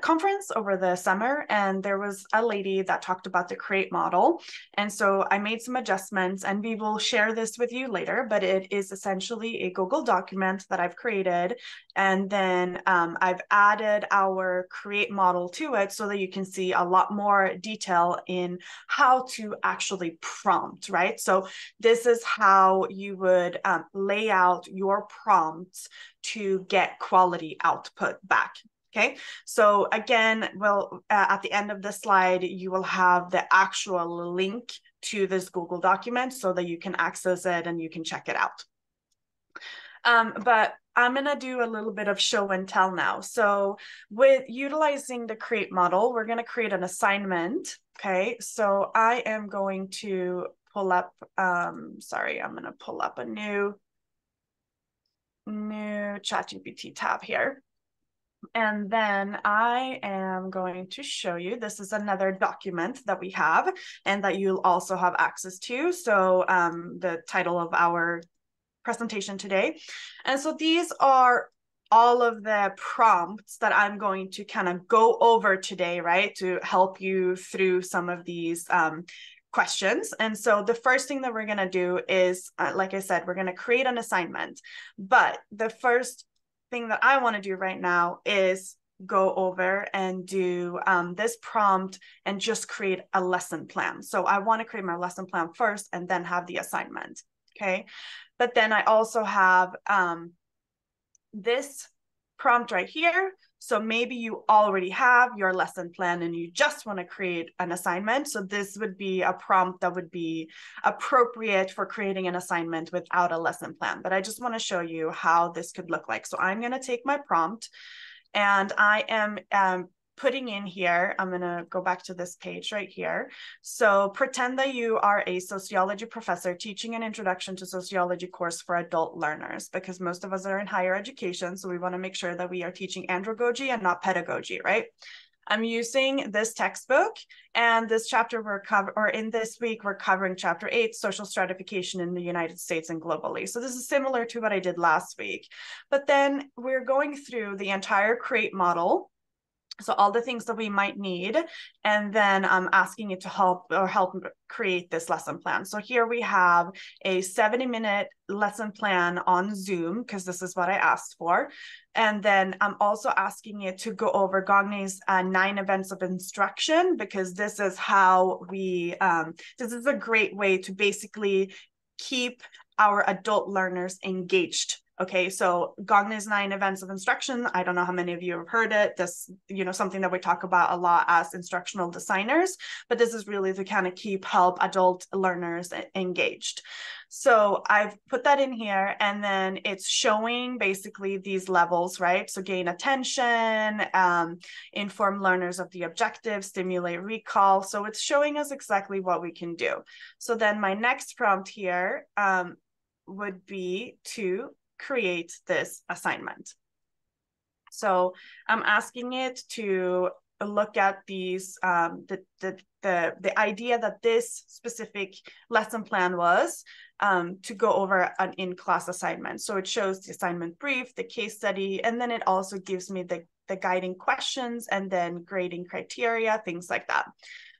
conference over the summer and there was a lady that talked about the create model. And so i made some adjustments and we will share this with you later but it is essentially a google document that i've created. And then um, i've added our create model to it so that you can see a lot more detail in how to actually prompt right? So this is how you would um, lay out your prompts to get quality output back Okay, so again, well, uh, at the end of the slide, you will have the actual link to this Google document so that you can access it and you can check it out. Um, but I'm going to do a little bit of show and tell now. So with utilizing the create model, we're going to create an assignment Okay, so I am going to pull up, um, sorry, I'm gonna pull up a new, new ChatGPT tab here. And then I am going to show you, this is another document that we have and that you'll also have access to. So um, the title of our presentation today. And so these are all of the prompts that I'm going to kind of go over today, right, to help you through some of these um, questions. And so the first thing that we're going to do is, uh, like I said, we're going to create an assignment. But the first thing that I want to do right now is go over and do um, this prompt and just create a lesson plan. So I want to create my lesson plan first and then have the assignment. Okay. But then I also have um, this prompt right here. So maybe you already have your lesson plan and you just want to create an assignment. So this would be a prompt that would be appropriate for creating an assignment without a lesson plan. But I just want to show you how this could look like. So I'm going to take my prompt and I am um, putting in here, I'm going to go back to this page right here. So pretend that you are a sociology professor teaching an introduction to sociology course for adult learners, because most of us are in higher education. So we want to make sure that we are teaching andragogy and not pedagogy, right? I'm using this textbook and this chapter we're cover or in this week we're covering chapter 8 social stratification in the United States and globally. So this is similar to what I did last week. But then we're going through the entire create model so all the things that we might need and then i'm asking it to help or help create this lesson plan. So here we have a 70 minute lesson plan on zoom because this is what i asked for. And then i'm also asking it to go over Gagné's uh, nine events of instruction because this is how we um, this is a great way to basically keep our adult learners engaged Okay, so Gagné's nine events of instruction. I don't know how many of you have heard it. This, you know, something that we talk about a lot as instructional designers, but this is really to kind of keep help adult learners engaged. So I've put that in here and then it's showing basically these levels, right? So gain attention, um, inform learners of the objective, stimulate recall. So it's showing us exactly what we can do. So then my next prompt here um, would be to create this assignment. So I'm asking it to look at these um, the, the the the idea that this specific lesson plan was um, to go over an in-class assignment. So it shows the assignment brief, the case study, and then it also gives me the the guiding questions and then grading criteria, things like that.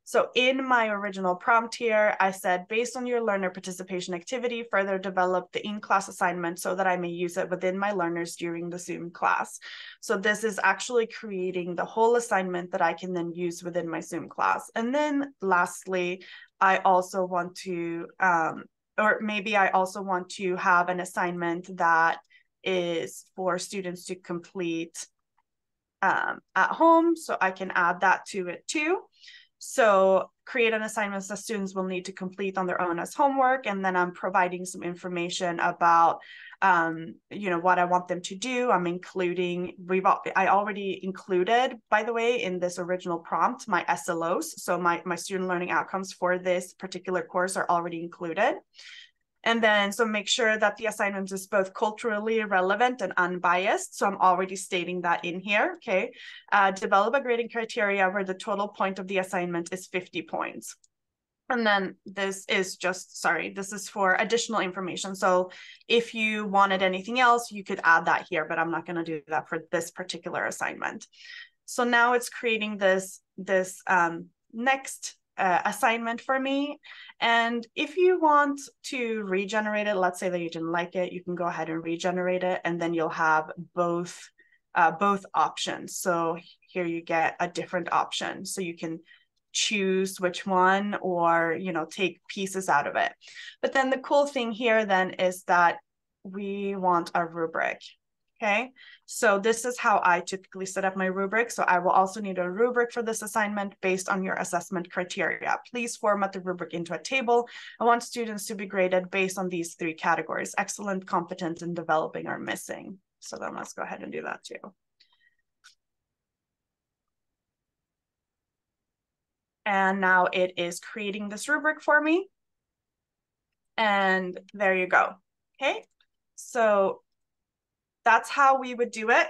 So in my original prompt here, I said, based on your learner participation activity, further develop the in-class assignment so that I may use it within my learners during the Zoom class. So this is actually creating the whole assignment that I can then use within my Zoom class. And then lastly, I also want to, um, or maybe I also want to have an assignment that is for students to complete um, at home. So I can add that to it too. So create an assignment that students will need to complete on their own as homework. And then I'm providing some information about, um, you know, what I want them to do. I'm including, we've, I already included, by the way, in this original prompt, my SLOs. So my, my student learning outcomes for this particular course are already included. And then, so make sure that the assignment is both culturally relevant and unbiased. So I'm already stating that in here, okay? Uh, develop a grading criteria where the total point of the assignment is 50 points. And then this is just, sorry, this is for additional information. So if you wanted anything else, you could add that here, but I'm not gonna do that for this particular assignment. So now it's creating this, this um, next uh, assignment for me. And if you want to regenerate it, let's say that you didn't like it, you can go ahead and regenerate it, and then you'll have both uh, both options. So here you get a different option, so you can choose which one or you know take pieces out of it. But then the cool thing here then is that we want a rubric. Okay, so this is how I typically set up my rubric. So I will also need a rubric for this assignment based on your assessment criteria. Please format the rubric into a table. I want students to be graded based on these three categories, excellent, competent, and developing or missing. So then let's go ahead and do that too. And now it is creating this rubric for me. And there you go. Okay. So that's how we would do it.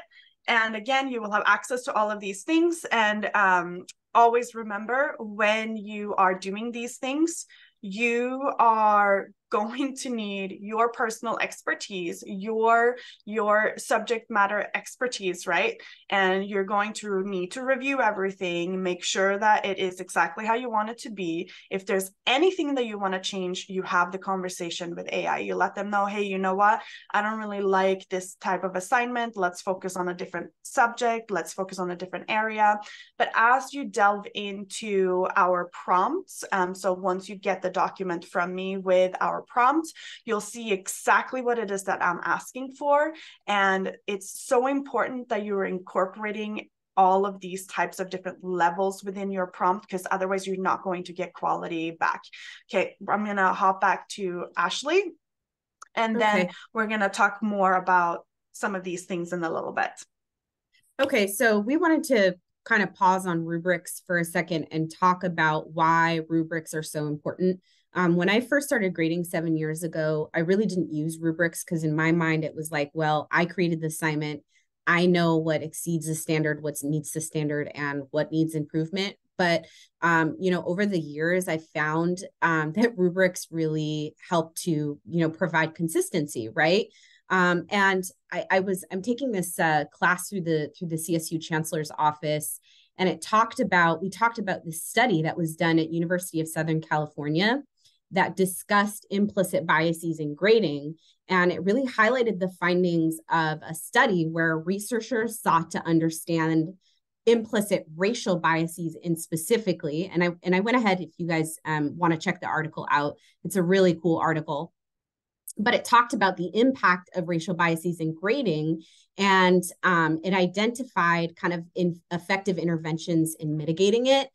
And again, you will have access to all of these things. And um, always remember when you are doing these things, you are going to need your personal expertise your your subject matter expertise right? And you're going to need to review everything make sure that it is exactly how you want it to be. If there's anything that you want to change you have the conversation with ai you let them know hey you know what? I don't really like this type of assignment. Let's focus on a different subject. Let's focus on a different area. But as you delve into our prompts um, so once you get the document from me with our prompt, you'll see exactly what it is that I'm asking for. And it's so important that you're incorporating all of these types of different levels within your prompt because otherwise you're not going to get quality back. Okay, I'm going to hop back to Ashley and then okay. we're going to talk more about some of these things in a little bit. Okay, so we wanted to kind of pause on rubrics for a second and talk about why rubrics are so important. Um, when I first started grading seven years ago, I really didn't use rubrics because in my mind it was like, well, I created the assignment. I know what exceeds the standard, what meets the standard, and what needs improvement. But um, you know, over the years, I found um, that rubrics really help to you know provide consistency, right? Um, and I, I, was I'm taking this uh, class through the through the CSU Chancellor's office, and it talked about we talked about this study that was done at University of Southern California that discussed implicit biases in grading. And it really highlighted the findings of a study where researchers sought to understand implicit racial biases in specifically. And I and I went ahead if you guys um, want to check the article out. It's a really cool article. But it talked about the impact of racial biases in grading, and um, it identified kind of in effective interventions in mitigating it.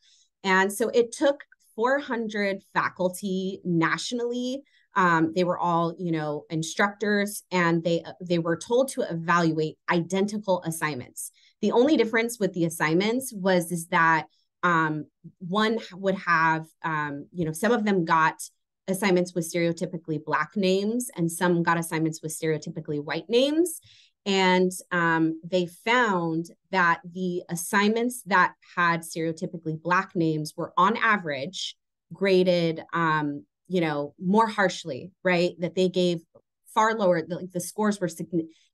And so it took 400 faculty nationally. Um, they were all, you know, instructors, and they they were told to evaluate identical assignments. The only difference with the assignments was is that um, one would have, um, you know, some of them got assignments with stereotypically black names, and some got assignments with stereotypically white names. And um, they found that the assignments that had stereotypically Black names were on average graded, um, you know, more harshly, right? That they gave far lower, the, the scores were sig-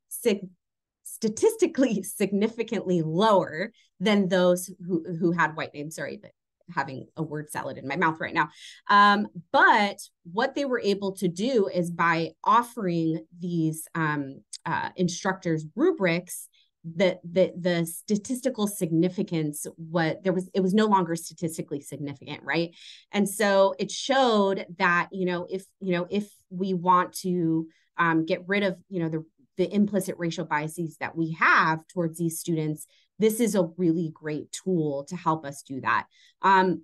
sig- statistically significantly lower than those who, who had white names. Sorry, but having a word salad in my mouth right now. Um, but what they were able to do is by offering these um, uh, instructors rubrics, the the the statistical significance what there was it was no longer statistically significant right and so it showed that you know if you know if we want to um, get rid of you know the the implicit racial biases that we have towards these students this is a really great tool to help us do that. Um,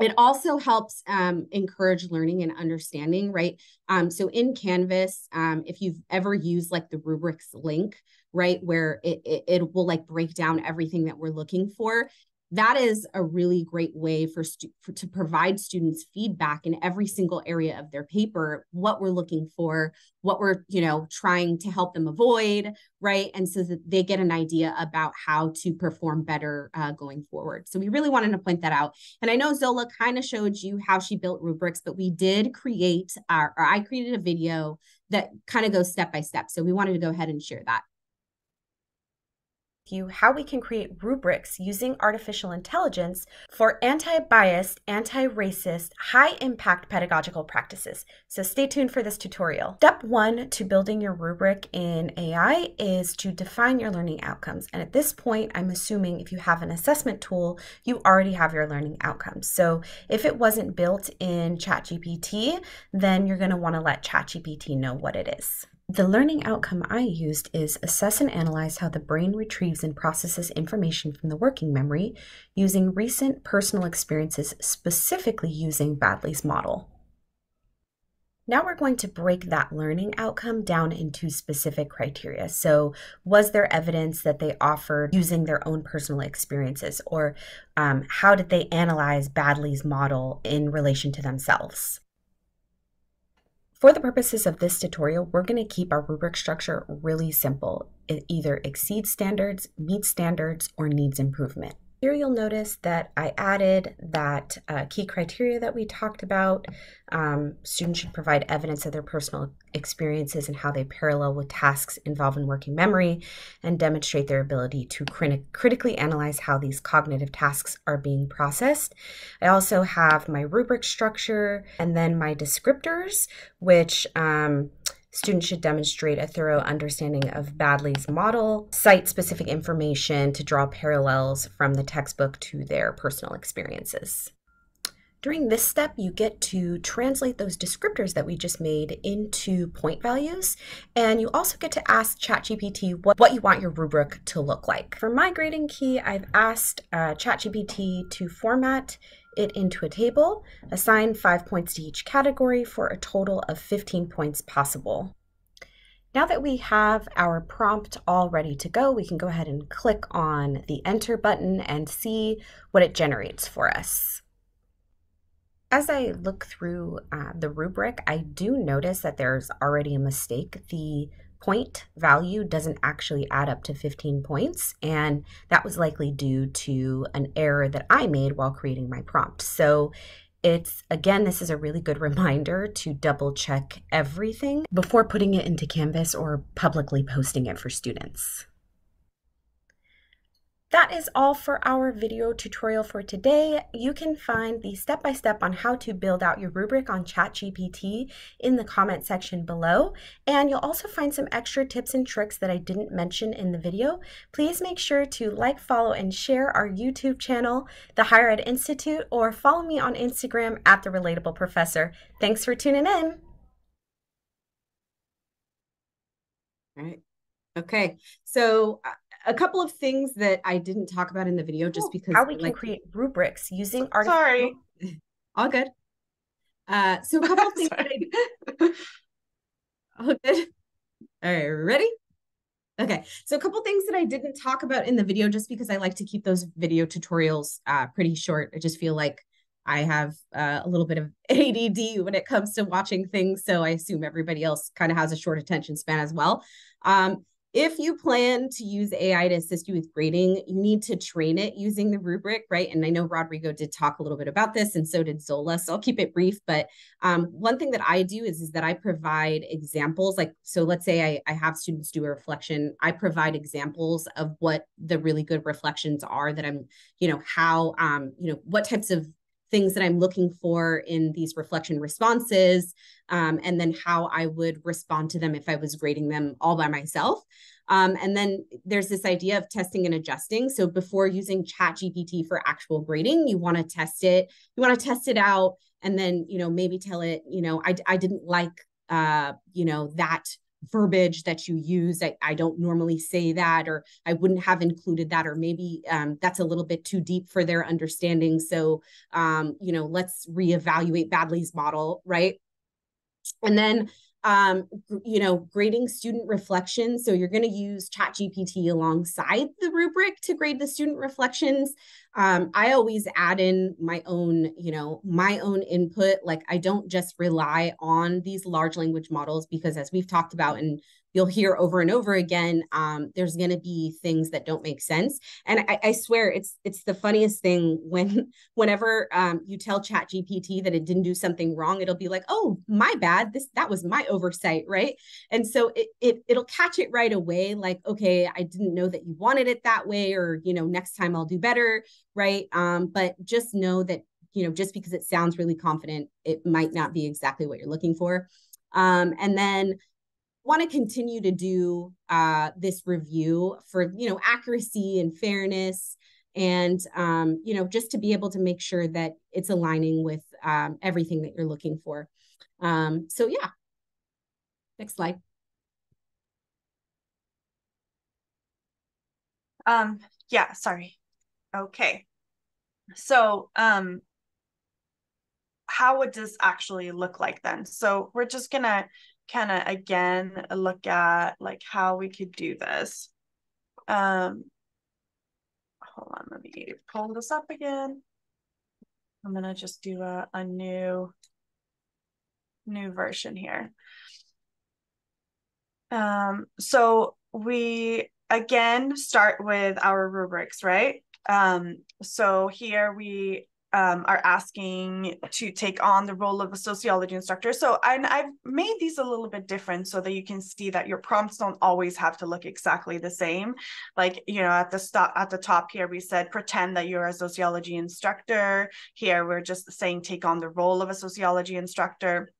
it also helps um, encourage learning and understanding, right? Um, so in Canvas, um, if you've ever used like the rubrics link, right, where it, it, it will like break down everything that we're looking for, that is a really great way for, stu- for, to provide students feedback in every single area of their paper what we're looking for what we're you know trying to help them avoid right? And so that they get an idea about how to perform better uh, going forward. So we really wanted to point that out. And i know zola kind of showed you how she built rubrics but we did create our or i created a video that kind of goes step by step. So we wanted to go ahead and share that you how we can create rubrics using artificial intelligence for anti-biased, anti-racist, high-impact pedagogical practices. So stay tuned for this tutorial. Step one to building your rubric in AI is to define your learning outcomes. And at this point, I'm assuming if you have an assessment tool, you already have your learning outcomes. So if it wasn't built in ChatGPT, then you're gonna wanna let ChatGPT know what it is. The learning outcome I used is assess and analyze how the brain retrieves and processes information from the working memory using recent personal experiences, specifically using Baddeley's model. Now we're going to break that learning outcome down into specific criteria. So, was there evidence that they offered using their own personal experiences, or um, how did they analyze Baddeley's model in relation to themselves? For the purposes of this tutorial, we're going to keep our rubric structure really simple. It either exceeds standards, meets standards, or needs improvement. Here you'll notice that I added that uh, key criteria that we talked about. Um, students should provide evidence of their personal experiences and how they parallel with tasks involved in working memory and demonstrate their ability to crit critically analyze how these cognitive tasks are being processed. I also have my rubric structure and then my descriptors, which um, Students should demonstrate a thorough understanding of Baddeley's model, cite specific information to draw parallels from the textbook to their personal experiences. During this step, you get to translate those descriptors that we just made into point values, and you also get to ask ChatGPT what, what you want your rubric to look like. For my grading key, I've asked uh, ChatGPT to format it into a table, assign five points to each category for a total of 15 points possible. Now that we have our prompt all ready to go, we can go ahead and click on the enter button and see what it generates for us. As I look through uh, the rubric, I do notice that there's already a mistake. The point value doesn't actually add up to 15 points, and that was likely due to an error that I made while creating my prompt. So it's again, this is a really good reminder to double check everything before putting it into Canvas or publicly posting it for students. That is all for our video tutorial for today. You can find the step-by-step -step on how to build out your rubric on ChatGPT in the comment section below. And you'll also find some extra tips and tricks that I didn't mention in the video. Please make sure to like, follow, and share our YouTube channel, The Higher Ed Institute, or follow me on Instagram at The Relatable Professor. Thanks for tuning in. All right. Okay. So uh, a couple of things that I didn't talk about in the video just because how we can create rubrics using art. Sorry. All good. Uh, so a couple of things. I, all good. All right, ready? Okay, so a couple things that I didn't talk about in the video just because I like to keep those video tutorials uh, pretty short. I just feel like I have uh, a little bit of ADD when it comes to watching things, so I assume everybody else kind of has a short attention span as well. Um, if you plan to use AI to assist you with grading, you need to train it using the rubric, right? And I know Rodrigo did talk a little bit about this, and so did Zola. So I'll keep it brief. But um, one thing that I do is, is that I provide examples. Like, so let's say I, I have students do a reflection, I provide examples of what the really good reflections are that I'm, you know, how, um, you know, what types of things that I'm looking for in these reflection responses, um, and then how I would respond to them if I was grading them all by myself. Um, and then there's this idea of testing and adjusting. So before using ChatGPT for actual grading, you want to test it. You want to test it out, and then you know maybe tell it, you know, I I didn't like uh, you know that verbiage that you use. I, I don't normally say that, or I wouldn't have included that, or maybe um, that's a little bit too deep for their understanding. So, um, you know, let's reevaluate Baddeley's model, right? And then um, you know, grading student reflections. So you're going to use ChatGPT alongside the rubric to grade the student reflections. Um, I always add in my own, you know, my own input. Like I don't just rely on these large language models because as we've talked about in you'll hear over and over again um, there's going to be things that don't make sense. And I, I, swear it's it's the funniest thing when whenever um, you tell ChatGPT that it didn't do something wrong it'll be like oh my bad. This that was my oversight right? And so it, it it'll catch it right away like okay i didn't know that you wanted it that way or you know next time i'll do better right? Um, but just know that you know just because it sounds really confident it might not be exactly what you're looking for. Um, and then want to continue to do uh, this review for you know accuracy and fairness and um, you know just to be able to make sure that it's aligning with um, everything that you're looking for. Um, so yeah. Next slide. Um yeah sorry. Okay. So um how would this actually look like then? So we're just gonna kind of again look at like how we could do this. Um, hold on, let me pull this up again. I'm gonna just do a, a new new version here. Um, so we again start with our rubrics, right? Um, so here we um, are asking to take on the role of a sociology instructor. So I, I've made these a little bit different so that you can see that your prompts don't always have to look exactly the same. Like, you know, at the stop at the top here, we said pretend that you're a sociology instructor. Here, we're just saying take on the role of a sociology instructor.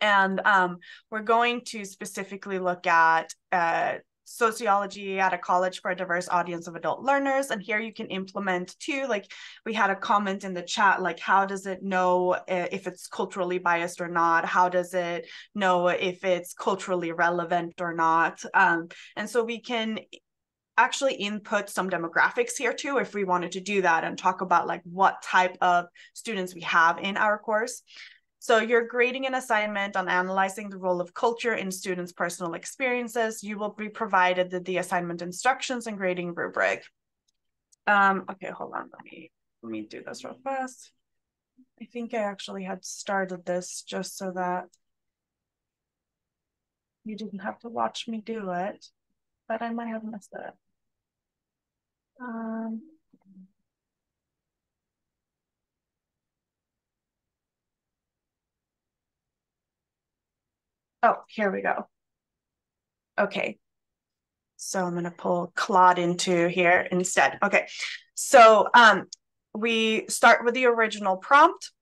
And um, we're going to specifically look at uh, sociology at a college for a diverse audience of adult learners. And here you can implement too like we had a comment in the chat like how does it know if it's culturally biased or not? How does it know if it's culturally relevant or not? Um, and so we can actually input some demographics here too if we wanted to do that and talk about like what type of students we have in our course so you're grading an assignment on analyzing the role of culture in students' personal experiences. You will be provided the, the assignment instructions and grading rubric. Um, okay, hold on, let me, let me do this real fast. I think I actually had started this just so that you didn't have to watch me do it, but I might have missed it. Um, Oh, here we go. Okay. So I'm going to pull Claude into here instead. Okay. So um, we start with the original prompt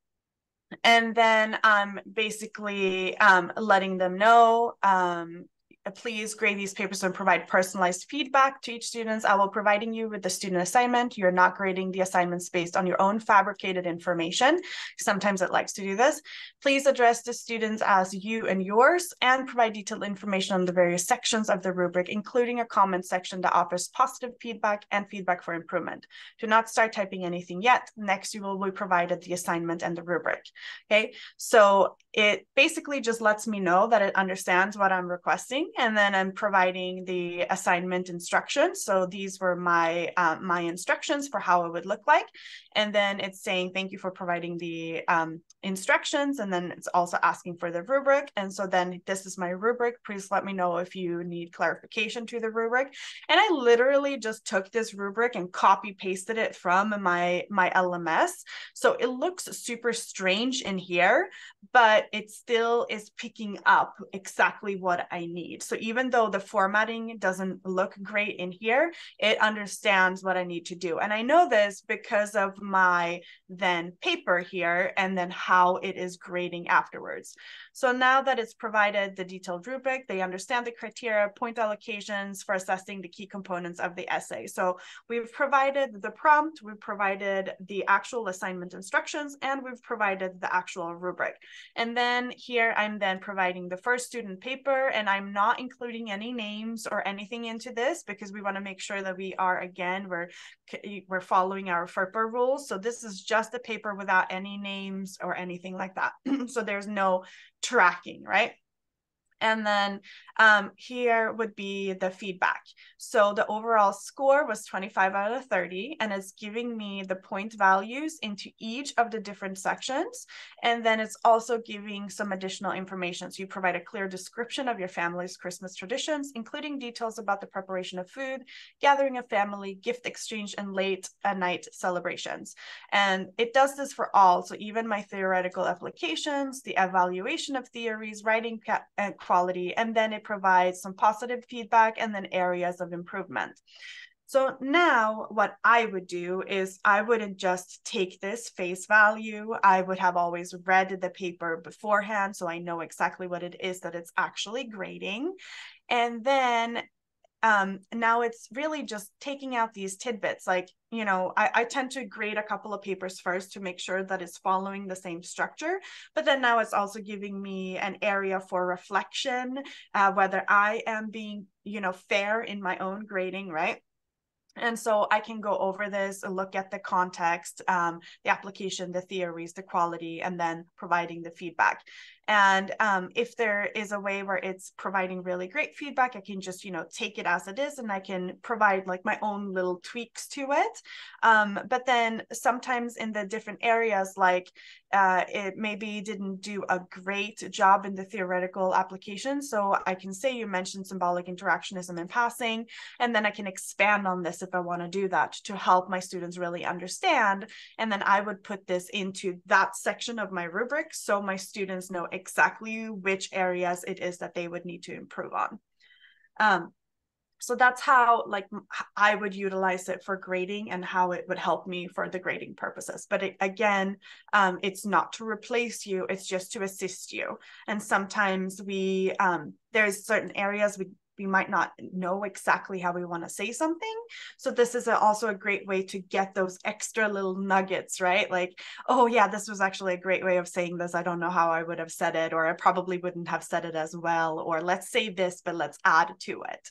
and then I'm basically um, letting them know um, Uh, please grade these papers and provide personalized feedback to each student. I will providing you with the student assignment. You're not grading the assignments based on your own fabricated information. Sometimes it likes to do this. Please address the students as you and yours and provide detailed information on the various sections of the rubric, including a comment section that offers positive feedback and feedback for improvement. Do not start typing anything yet. Next, you will be provided the assignment and the rubric. Okay, so it basically just lets me know that it understands what I'm requesting and then I'm providing the assignment instructions. So these were my uh, my instructions for how it would look like. And then it's saying, thank you for providing the um, instructions. And then it's also asking for the rubric. And so then this is my rubric. Please let me know if you need clarification to the rubric. And I literally just took this rubric and copy pasted it from my, my LMS. So it looks super strange in here, but it still is picking up exactly what I need. So even though the formatting doesn't look great in here, it understands what I need to do. And I know this because of my then paper here and then how it is grading afterwards. So now that it's provided the detailed rubric, they understand the criteria, point allocations for assessing the key components of the essay. So we've provided the prompt, we've provided the actual assignment instructions, and we've provided the actual rubric. And then here I'm then providing the first student paper, and I'm not including any names or anything into this because we want to make sure that we are, again, we're, we're following our FERPA rules. So this is just a paper without any names or anything like that. so there's no tracking, right? And then um, here would be the feedback. So the overall score was 25 out of 30, and it's giving me the point values into each of the different sections. And then it's also giving some additional information. So you provide a clear description of your family's Christmas traditions, including details about the preparation of food, gathering of family, gift exchange, and late at night celebrations. And it does this for all. So even my theoretical applications, the evaluation of theories, writing and quality, and then it provides some positive feedback and then areas of improvement. So now what I would do is I wouldn't just take this face value. I would have always read the paper beforehand so I know exactly what it is that it's actually grading. And then um, now it's really just taking out these tidbits. Like, you know, I, I tend to grade a couple of papers first to make sure that it's following the same structure. But then now it's also giving me an area for reflection, uh, whether I am being, you know, fair in my own grading, right? And so I can go over this, look at the context, um, the application, the theories, the quality, and then providing the feedback. And um, if there is a way where it's providing really great feedback, I can just, you know, take it as it is and I can provide like my own little tweaks to it. Um, but then sometimes in the different areas, like uh, it maybe didn't do a great job in the theoretical application. So I can say you mentioned symbolic interactionism in passing, and then I can expand on this if I want to do that to help my students really understand. And then I would put this into that section of my rubric so my students know exactly which areas it is that they would need to improve on. Um, so that's how like I would utilize it for grading and how it would help me for the grading purposes. But it, again, um, it's not to replace you; it's just to assist you. And sometimes we um, there's certain areas we we might not know exactly how we want to say something. So this is a, also a great way to get those extra little nuggets, right? Like, oh yeah, this was actually a great way of saying this. I don't know how I would have said it, or I probably wouldn't have said it as well. Or let's say this, but let's add to it.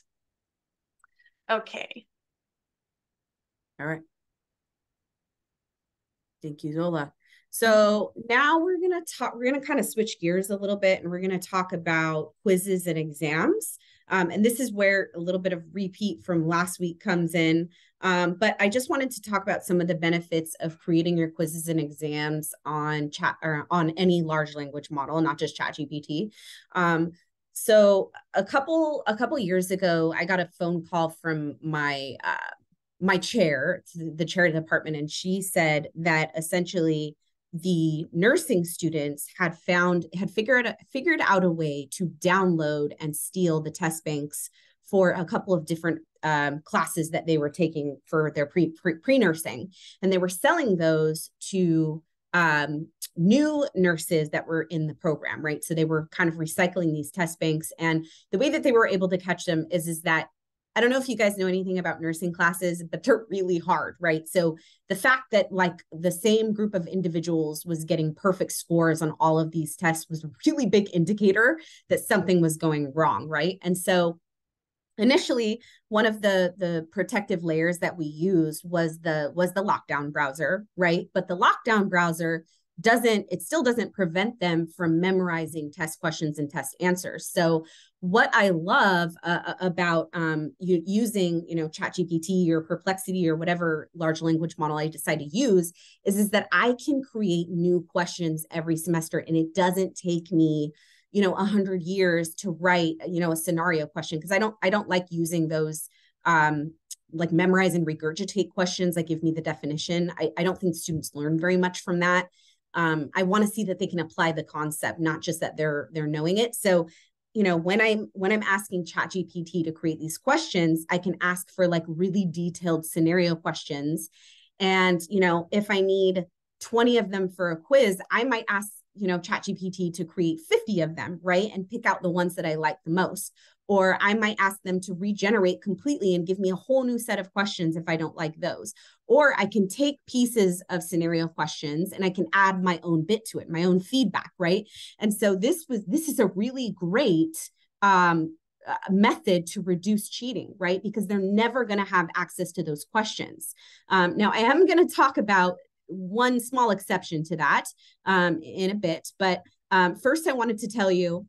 Okay. All right. Thank you, Zola. So now we're going to talk, we're going to kind of switch gears a little bit and we're going to talk about quizzes and exams. Um, and this is where a little bit of repeat from last week comes in. Um, but I just wanted to talk about some of the benefits of creating your quizzes and exams on chat or on any large language model, not just ChatGPT. Um, so a couple a couple years ago, I got a phone call from my uh, my chair, the chair of the department, and she said that essentially the nursing students had found had figured figured out a way to download and steal the test banks for a couple of different um, classes that they were taking for their pre pre, nursing, and they were selling those to um, new nurses that were in the program, right? So they were kind of recycling these test banks, and the way that they were able to catch them is is that I don't know if you guys know anything about nursing classes, but they're really hard, right? So the fact that like the same group of individuals was getting perfect scores on all of these tests was a really big indicator that something was going wrong, right? And so initially one of the the protective layers that we used was the was the lockdown browser right but the lockdown browser doesn't it still doesn't prevent them from memorizing test questions and test answers so what i love uh, uh about um, you, using you know ChatGPT or perplexity or whatever large language model i decide to use is is that i can create new questions every semester and it doesn't take me you know a hundred years to write you know a scenario question because i don't i don't like using those um like memorize and regurgitate questions that give me the definition. I, I don't think students learn very much from that. Um, i want to see that they can apply the concept not just that they're they're knowing it. So you know when i'm when i'm asking ChatGPT to create these questions i can ask for like really detailed scenario questions. And you know if i need 20 of them for a quiz i might ask you know, ChatGPT to create 50 of them, right? And pick out the ones that I like the most. Or I might ask them to regenerate completely and give me a whole new set of questions if I don't like those. Or I can take pieces of scenario questions and I can add my own bit to it, my own feedback, right? And so this was this is a really great um, uh, method to reduce cheating, right? Because they're never going to have access to those questions. Um, now, I am going to talk about one small exception to that um, in a bit. But um, first, I wanted to tell you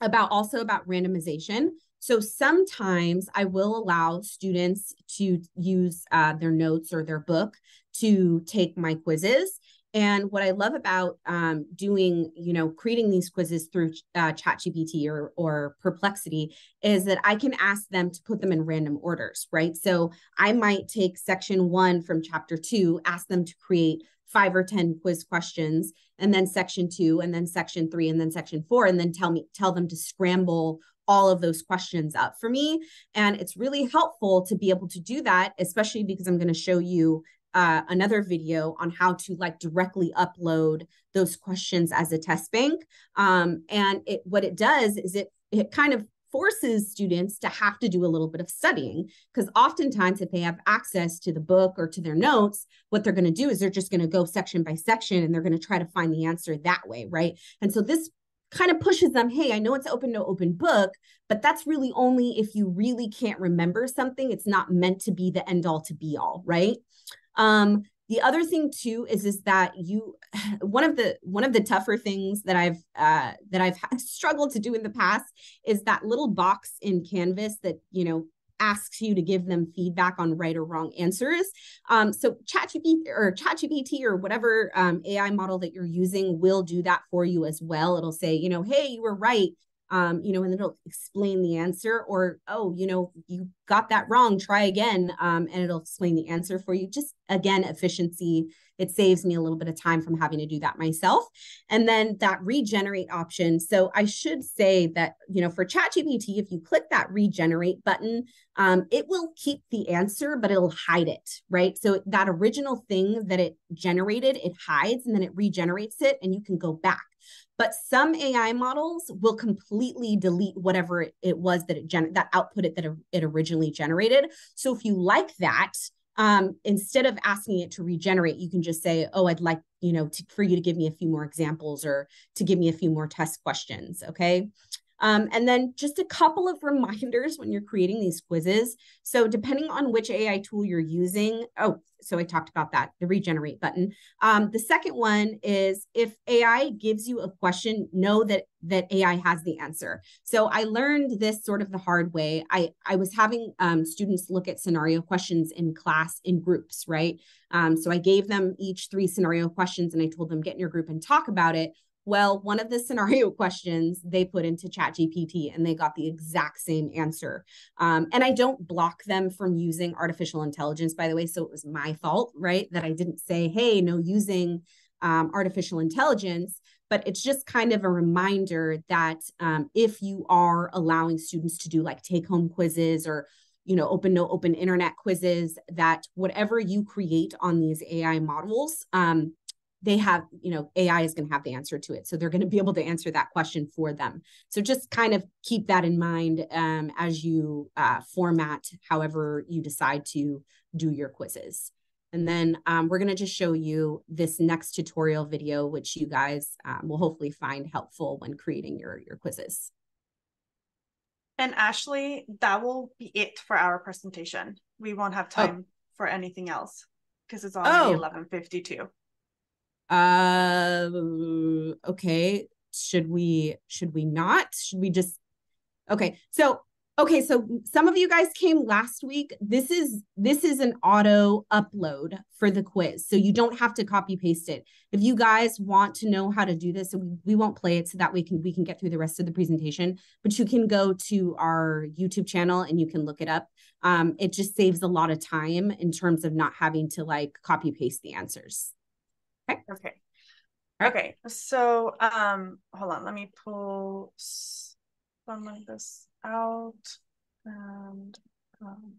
about also about randomization. So sometimes I will allow students to use uh, their notes or their book to take my quizzes. And what I love about um, doing, you know, creating these quizzes through uh, ChatGPT or or Perplexity is that I can ask them to put them in random orders, right? So I might take section one from chapter two, ask them to create five or ten quiz questions, and then section two, and then section three, and then section four, and then tell me tell them to scramble all of those questions up for me. And it's really helpful to be able to do that, especially because I'm going to show you uh, another video on how to like directly upload those questions as a test bank. Um, and it what it does is it it kind of forces students to have to do a little bit of studying because oftentimes if they have access to the book or to their notes what they're going to do is they're just going to go section by section and they're going to try to find the answer that way right? And so this kind of pushes them hey i know it's open no open book but that's really only if you really can't remember something. It's not meant to be the end all to be all right um the other thing too is is that you one of the one of the tougher things that i've uh that i've struggled to do in the past is that little box in canvas that you know asks you to give them feedback on right or wrong answers. Um, so ChatGPT or ChatGPT or whatever um, AI model that you're using will do that for you as well. It'll say, you know, hey, you were right um, you know, and it'll explain the answer, or oh, you know, you got that wrong, try again, um, and it'll explain the answer for you. Just again, efficiency. It saves me a little bit of time from having to do that myself. And then that regenerate option. So I should say that, you know, for ChatGPT, if you click that regenerate button, um, it will keep the answer, but it'll hide it, right? So that original thing that it generated, it hides and then it regenerates it, and you can go back. But some AI models will completely delete whatever it, was that it gen- that output it that it originally generated. So if you like that, um, instead of asking it to regenerate, you can just say, "Oh, I'd like you know to, for you to give me a few more examples or to give me a few more test questions." Okay. Um, and then just a couple of reminders when you're creating these quizzes. So depending on which AI tool you're using, oh, so I talked about that, the regenerate button. Um, the second one is if AI gives you a question, know that that AI has the answer. So I learned this sort of the hard way. I, I was having um, students look at scenario questions in class in groups, right? Um, so I gave them each three scenario questions and I told them get in your group and talk about it. Well, one of the scenario questions they put into ChatGPT and they got the exact same answer. Um, and I don't block them from using artificial intelligence, by the way. So it was my fault, right? That I didn't say, hey, no using um, artificial intelligence. But it's just kind of a reminder that um, if you are allowing students to do like take home quizzes or you know open no open internet quizzes that whatever you create on these ai models um, they have, you know, AI is going to have the answer to it. So they're going to be able to answer that question for them. So just kind of keep that in mind um, as you uh, format however you decide to do your quizzes. And then um, we're going to just show you this next tutorial video, which you guys um, will hopefully find helpful when creating your, your quizzes. And Ashley, that will be it for our presentation. We won't have oh. time oh. for anything else because it's already oh. 11.52 uh okay should we should we not? Should we just okay so okay so some of you guys came last week. This is this is an auto upload for the quiz so you don't have to copy paste it. If you guys want to know how to do this we, we won't play it so that we can we can get through the rest of the presentation but you can go to our youtube channel and you can look it up. Um, it just saves a lot of time in terms of not having to like copy paste the answers Okay. Okay. Okay. So, um, hold on. Let me pull some of this out. And um,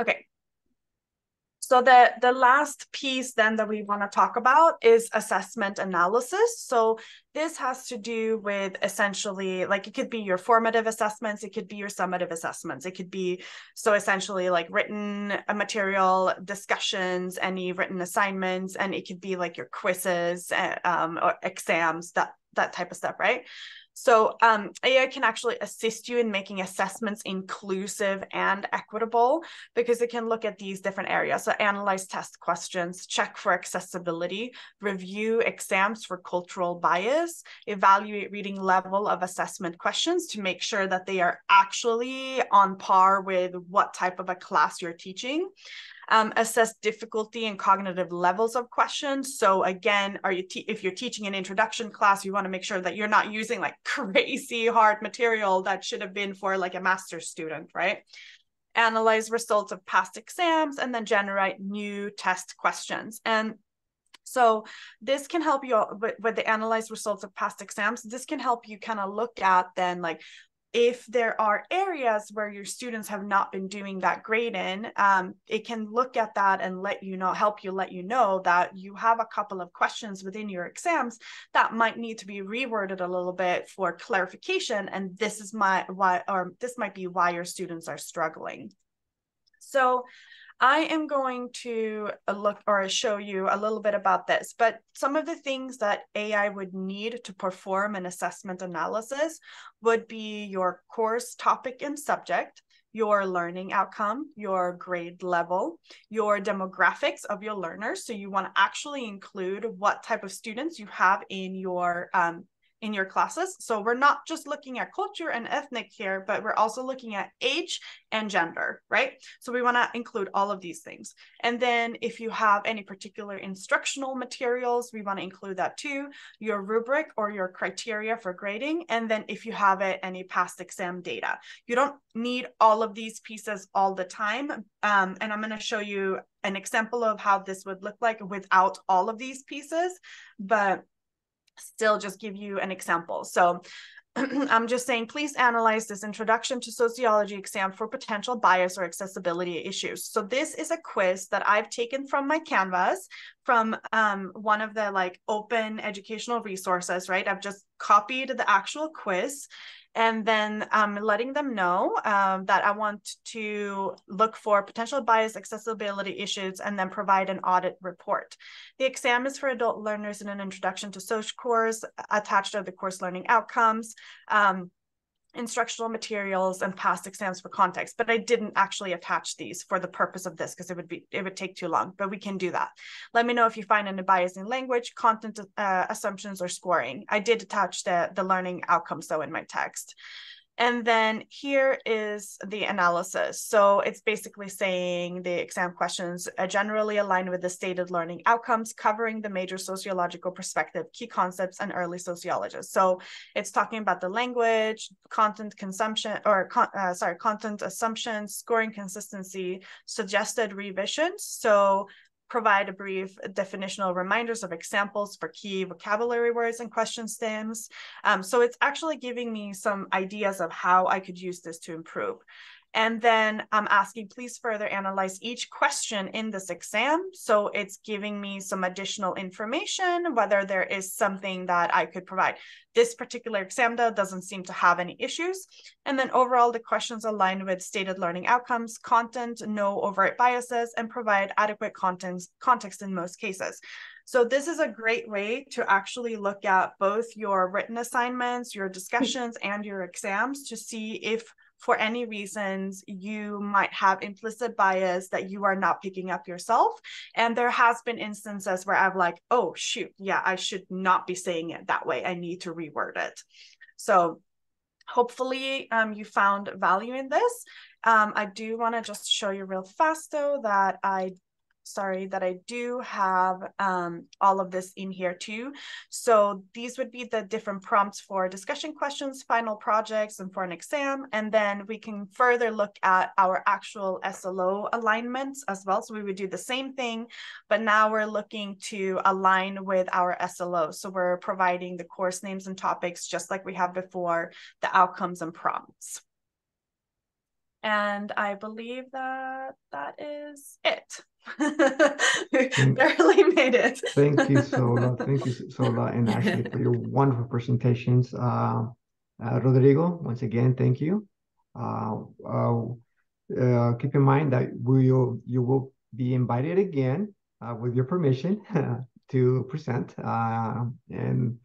okay. So the, the last piece then that we want to talk about is assessment analysis. So this has to do with essentially like it could be your formative assessments, it could be your summative assessments, it could be so essentially like written material, discussions, any written assignments, and it could be like your quizzes uh, um, or exams, that that type of stuff, right? So um, AI can actually assist you in making assessments inclusive and equitable because it can look at these different areas. So analyze test questions, check for accessibility, review exams for cultural bias, evaluate reading level of assessment questions to make sure that they are actually on par with what type of a class you're teaching um, assess difficulty and cognitive levels of questions. So again, are you if you're teaching an introduction class, you want to make sure that you're not using like crazy hard material that should have been for like a master's student, right? Analyze results of past exams and then generate new test questions. And so this can help you with, with the analyze results of past exams. This can help you kind of look at then like if there are areas where your students have not been doing that great in, um, it can look at that and let you know, help you let you know that you have a couple of questions within your exams that might need to be reworded a little bit for clarification. And this is my why, or this might be why your students are struggling. So I am going to uh, look or show you a little bit about this, but some of the things that AI would need to perform an assessment analysis would be your course topic and subject, your learning outcome, your grade level, your demographics of your learners. So you want to actually include what type of students you have in your um, in your classes. So we're not just looking at culture and ethnic here, but we're also looking at age and gender, right? So we want to include all of these things. And then if you have any particular instructional materials, we want to include that too, your rubric or your criteria for grading. And then if you have it, any past exam data. You don't need all of these pieces all the time. Um, and I'm going to show you an example of how this would look like without all of these pieces. But still just give you an example. So I'm just saying, please analyze this introduction to sociology exam for potential bias or accessibility issues. So this is a quiz that I've taken from my Canvas from um, one of the like open educational resources, right? I've just copied the actual quiz and then um, letting them know um, that I want to look for potential bias accessibility issues and then provide an audit report. The exam is for adult learners in an introduction to social course attached to the course learning outcomes. Um, instructional materials and past exams for context but i didn't actually attach these for the purpose of this because it would be it would take too long but we can do that. Let me know if you find any bias in language content uh, assumptions or scoring. I did attach the the learning outcomes though in my text and then here is the analysis. So it's basically saying the exam questions generally align with the stated learning outcomes, covering the major sociological perspective, key concepts, and early sociologists. So it's talking about the language, content consumption, or uh, sorry, content assumptions, scoring consistency, suggested revisions. So provide a brief definitional reminders of examples for key vocabulary words and question stems. Um, so it's actually giving me some ideas of how I could use this to improve. And then I'm asking, please further analyze each question in this exam. So it's giving me some additional information, whether there is something that I could provide. This particular exam doesn't seem to have any issues. And then overall, the questions align with stated learning outcomes, content, no overt biases, and provide adequate content, context in most cases. So this is a great way to actually look at both your written assignments, your discussions, and your exams to see if for any reasons you might have implicit bias that you are not picking up yourself. And there has been instances where i've like oh shoot yeah i should not be saying it that way. I need to reword it. So hopefully um, you found value in this. Um, i do want to just show you real fast though that i sorry, that I do have um, all of this in here too. So these would be the different prompts for discussion questions, final projects, and for an exam. And then we can further look at our actual SLO alignments as well. So we would do the same thing, but now we're looking to align with our SLO. So we're providing the course names and topics just like we have before, the outcomes and prompts. And I believe that that is it. barely made it. thank you, Zola. Thank you, Zola, and Ashley, for your wonderful presentations. Uh, uh, Rodrigo, once again, thank you. Uh, uh, uh keep in mind that we will, you will be invited again, uh, with your permission, to present, and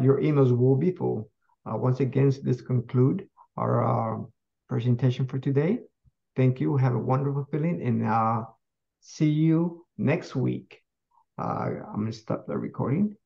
your emails will be full. once again, this conclude our presentation for today. Thank you. Have a wonderful feeling, and See you next week. Uh, I'm going to stop the recording.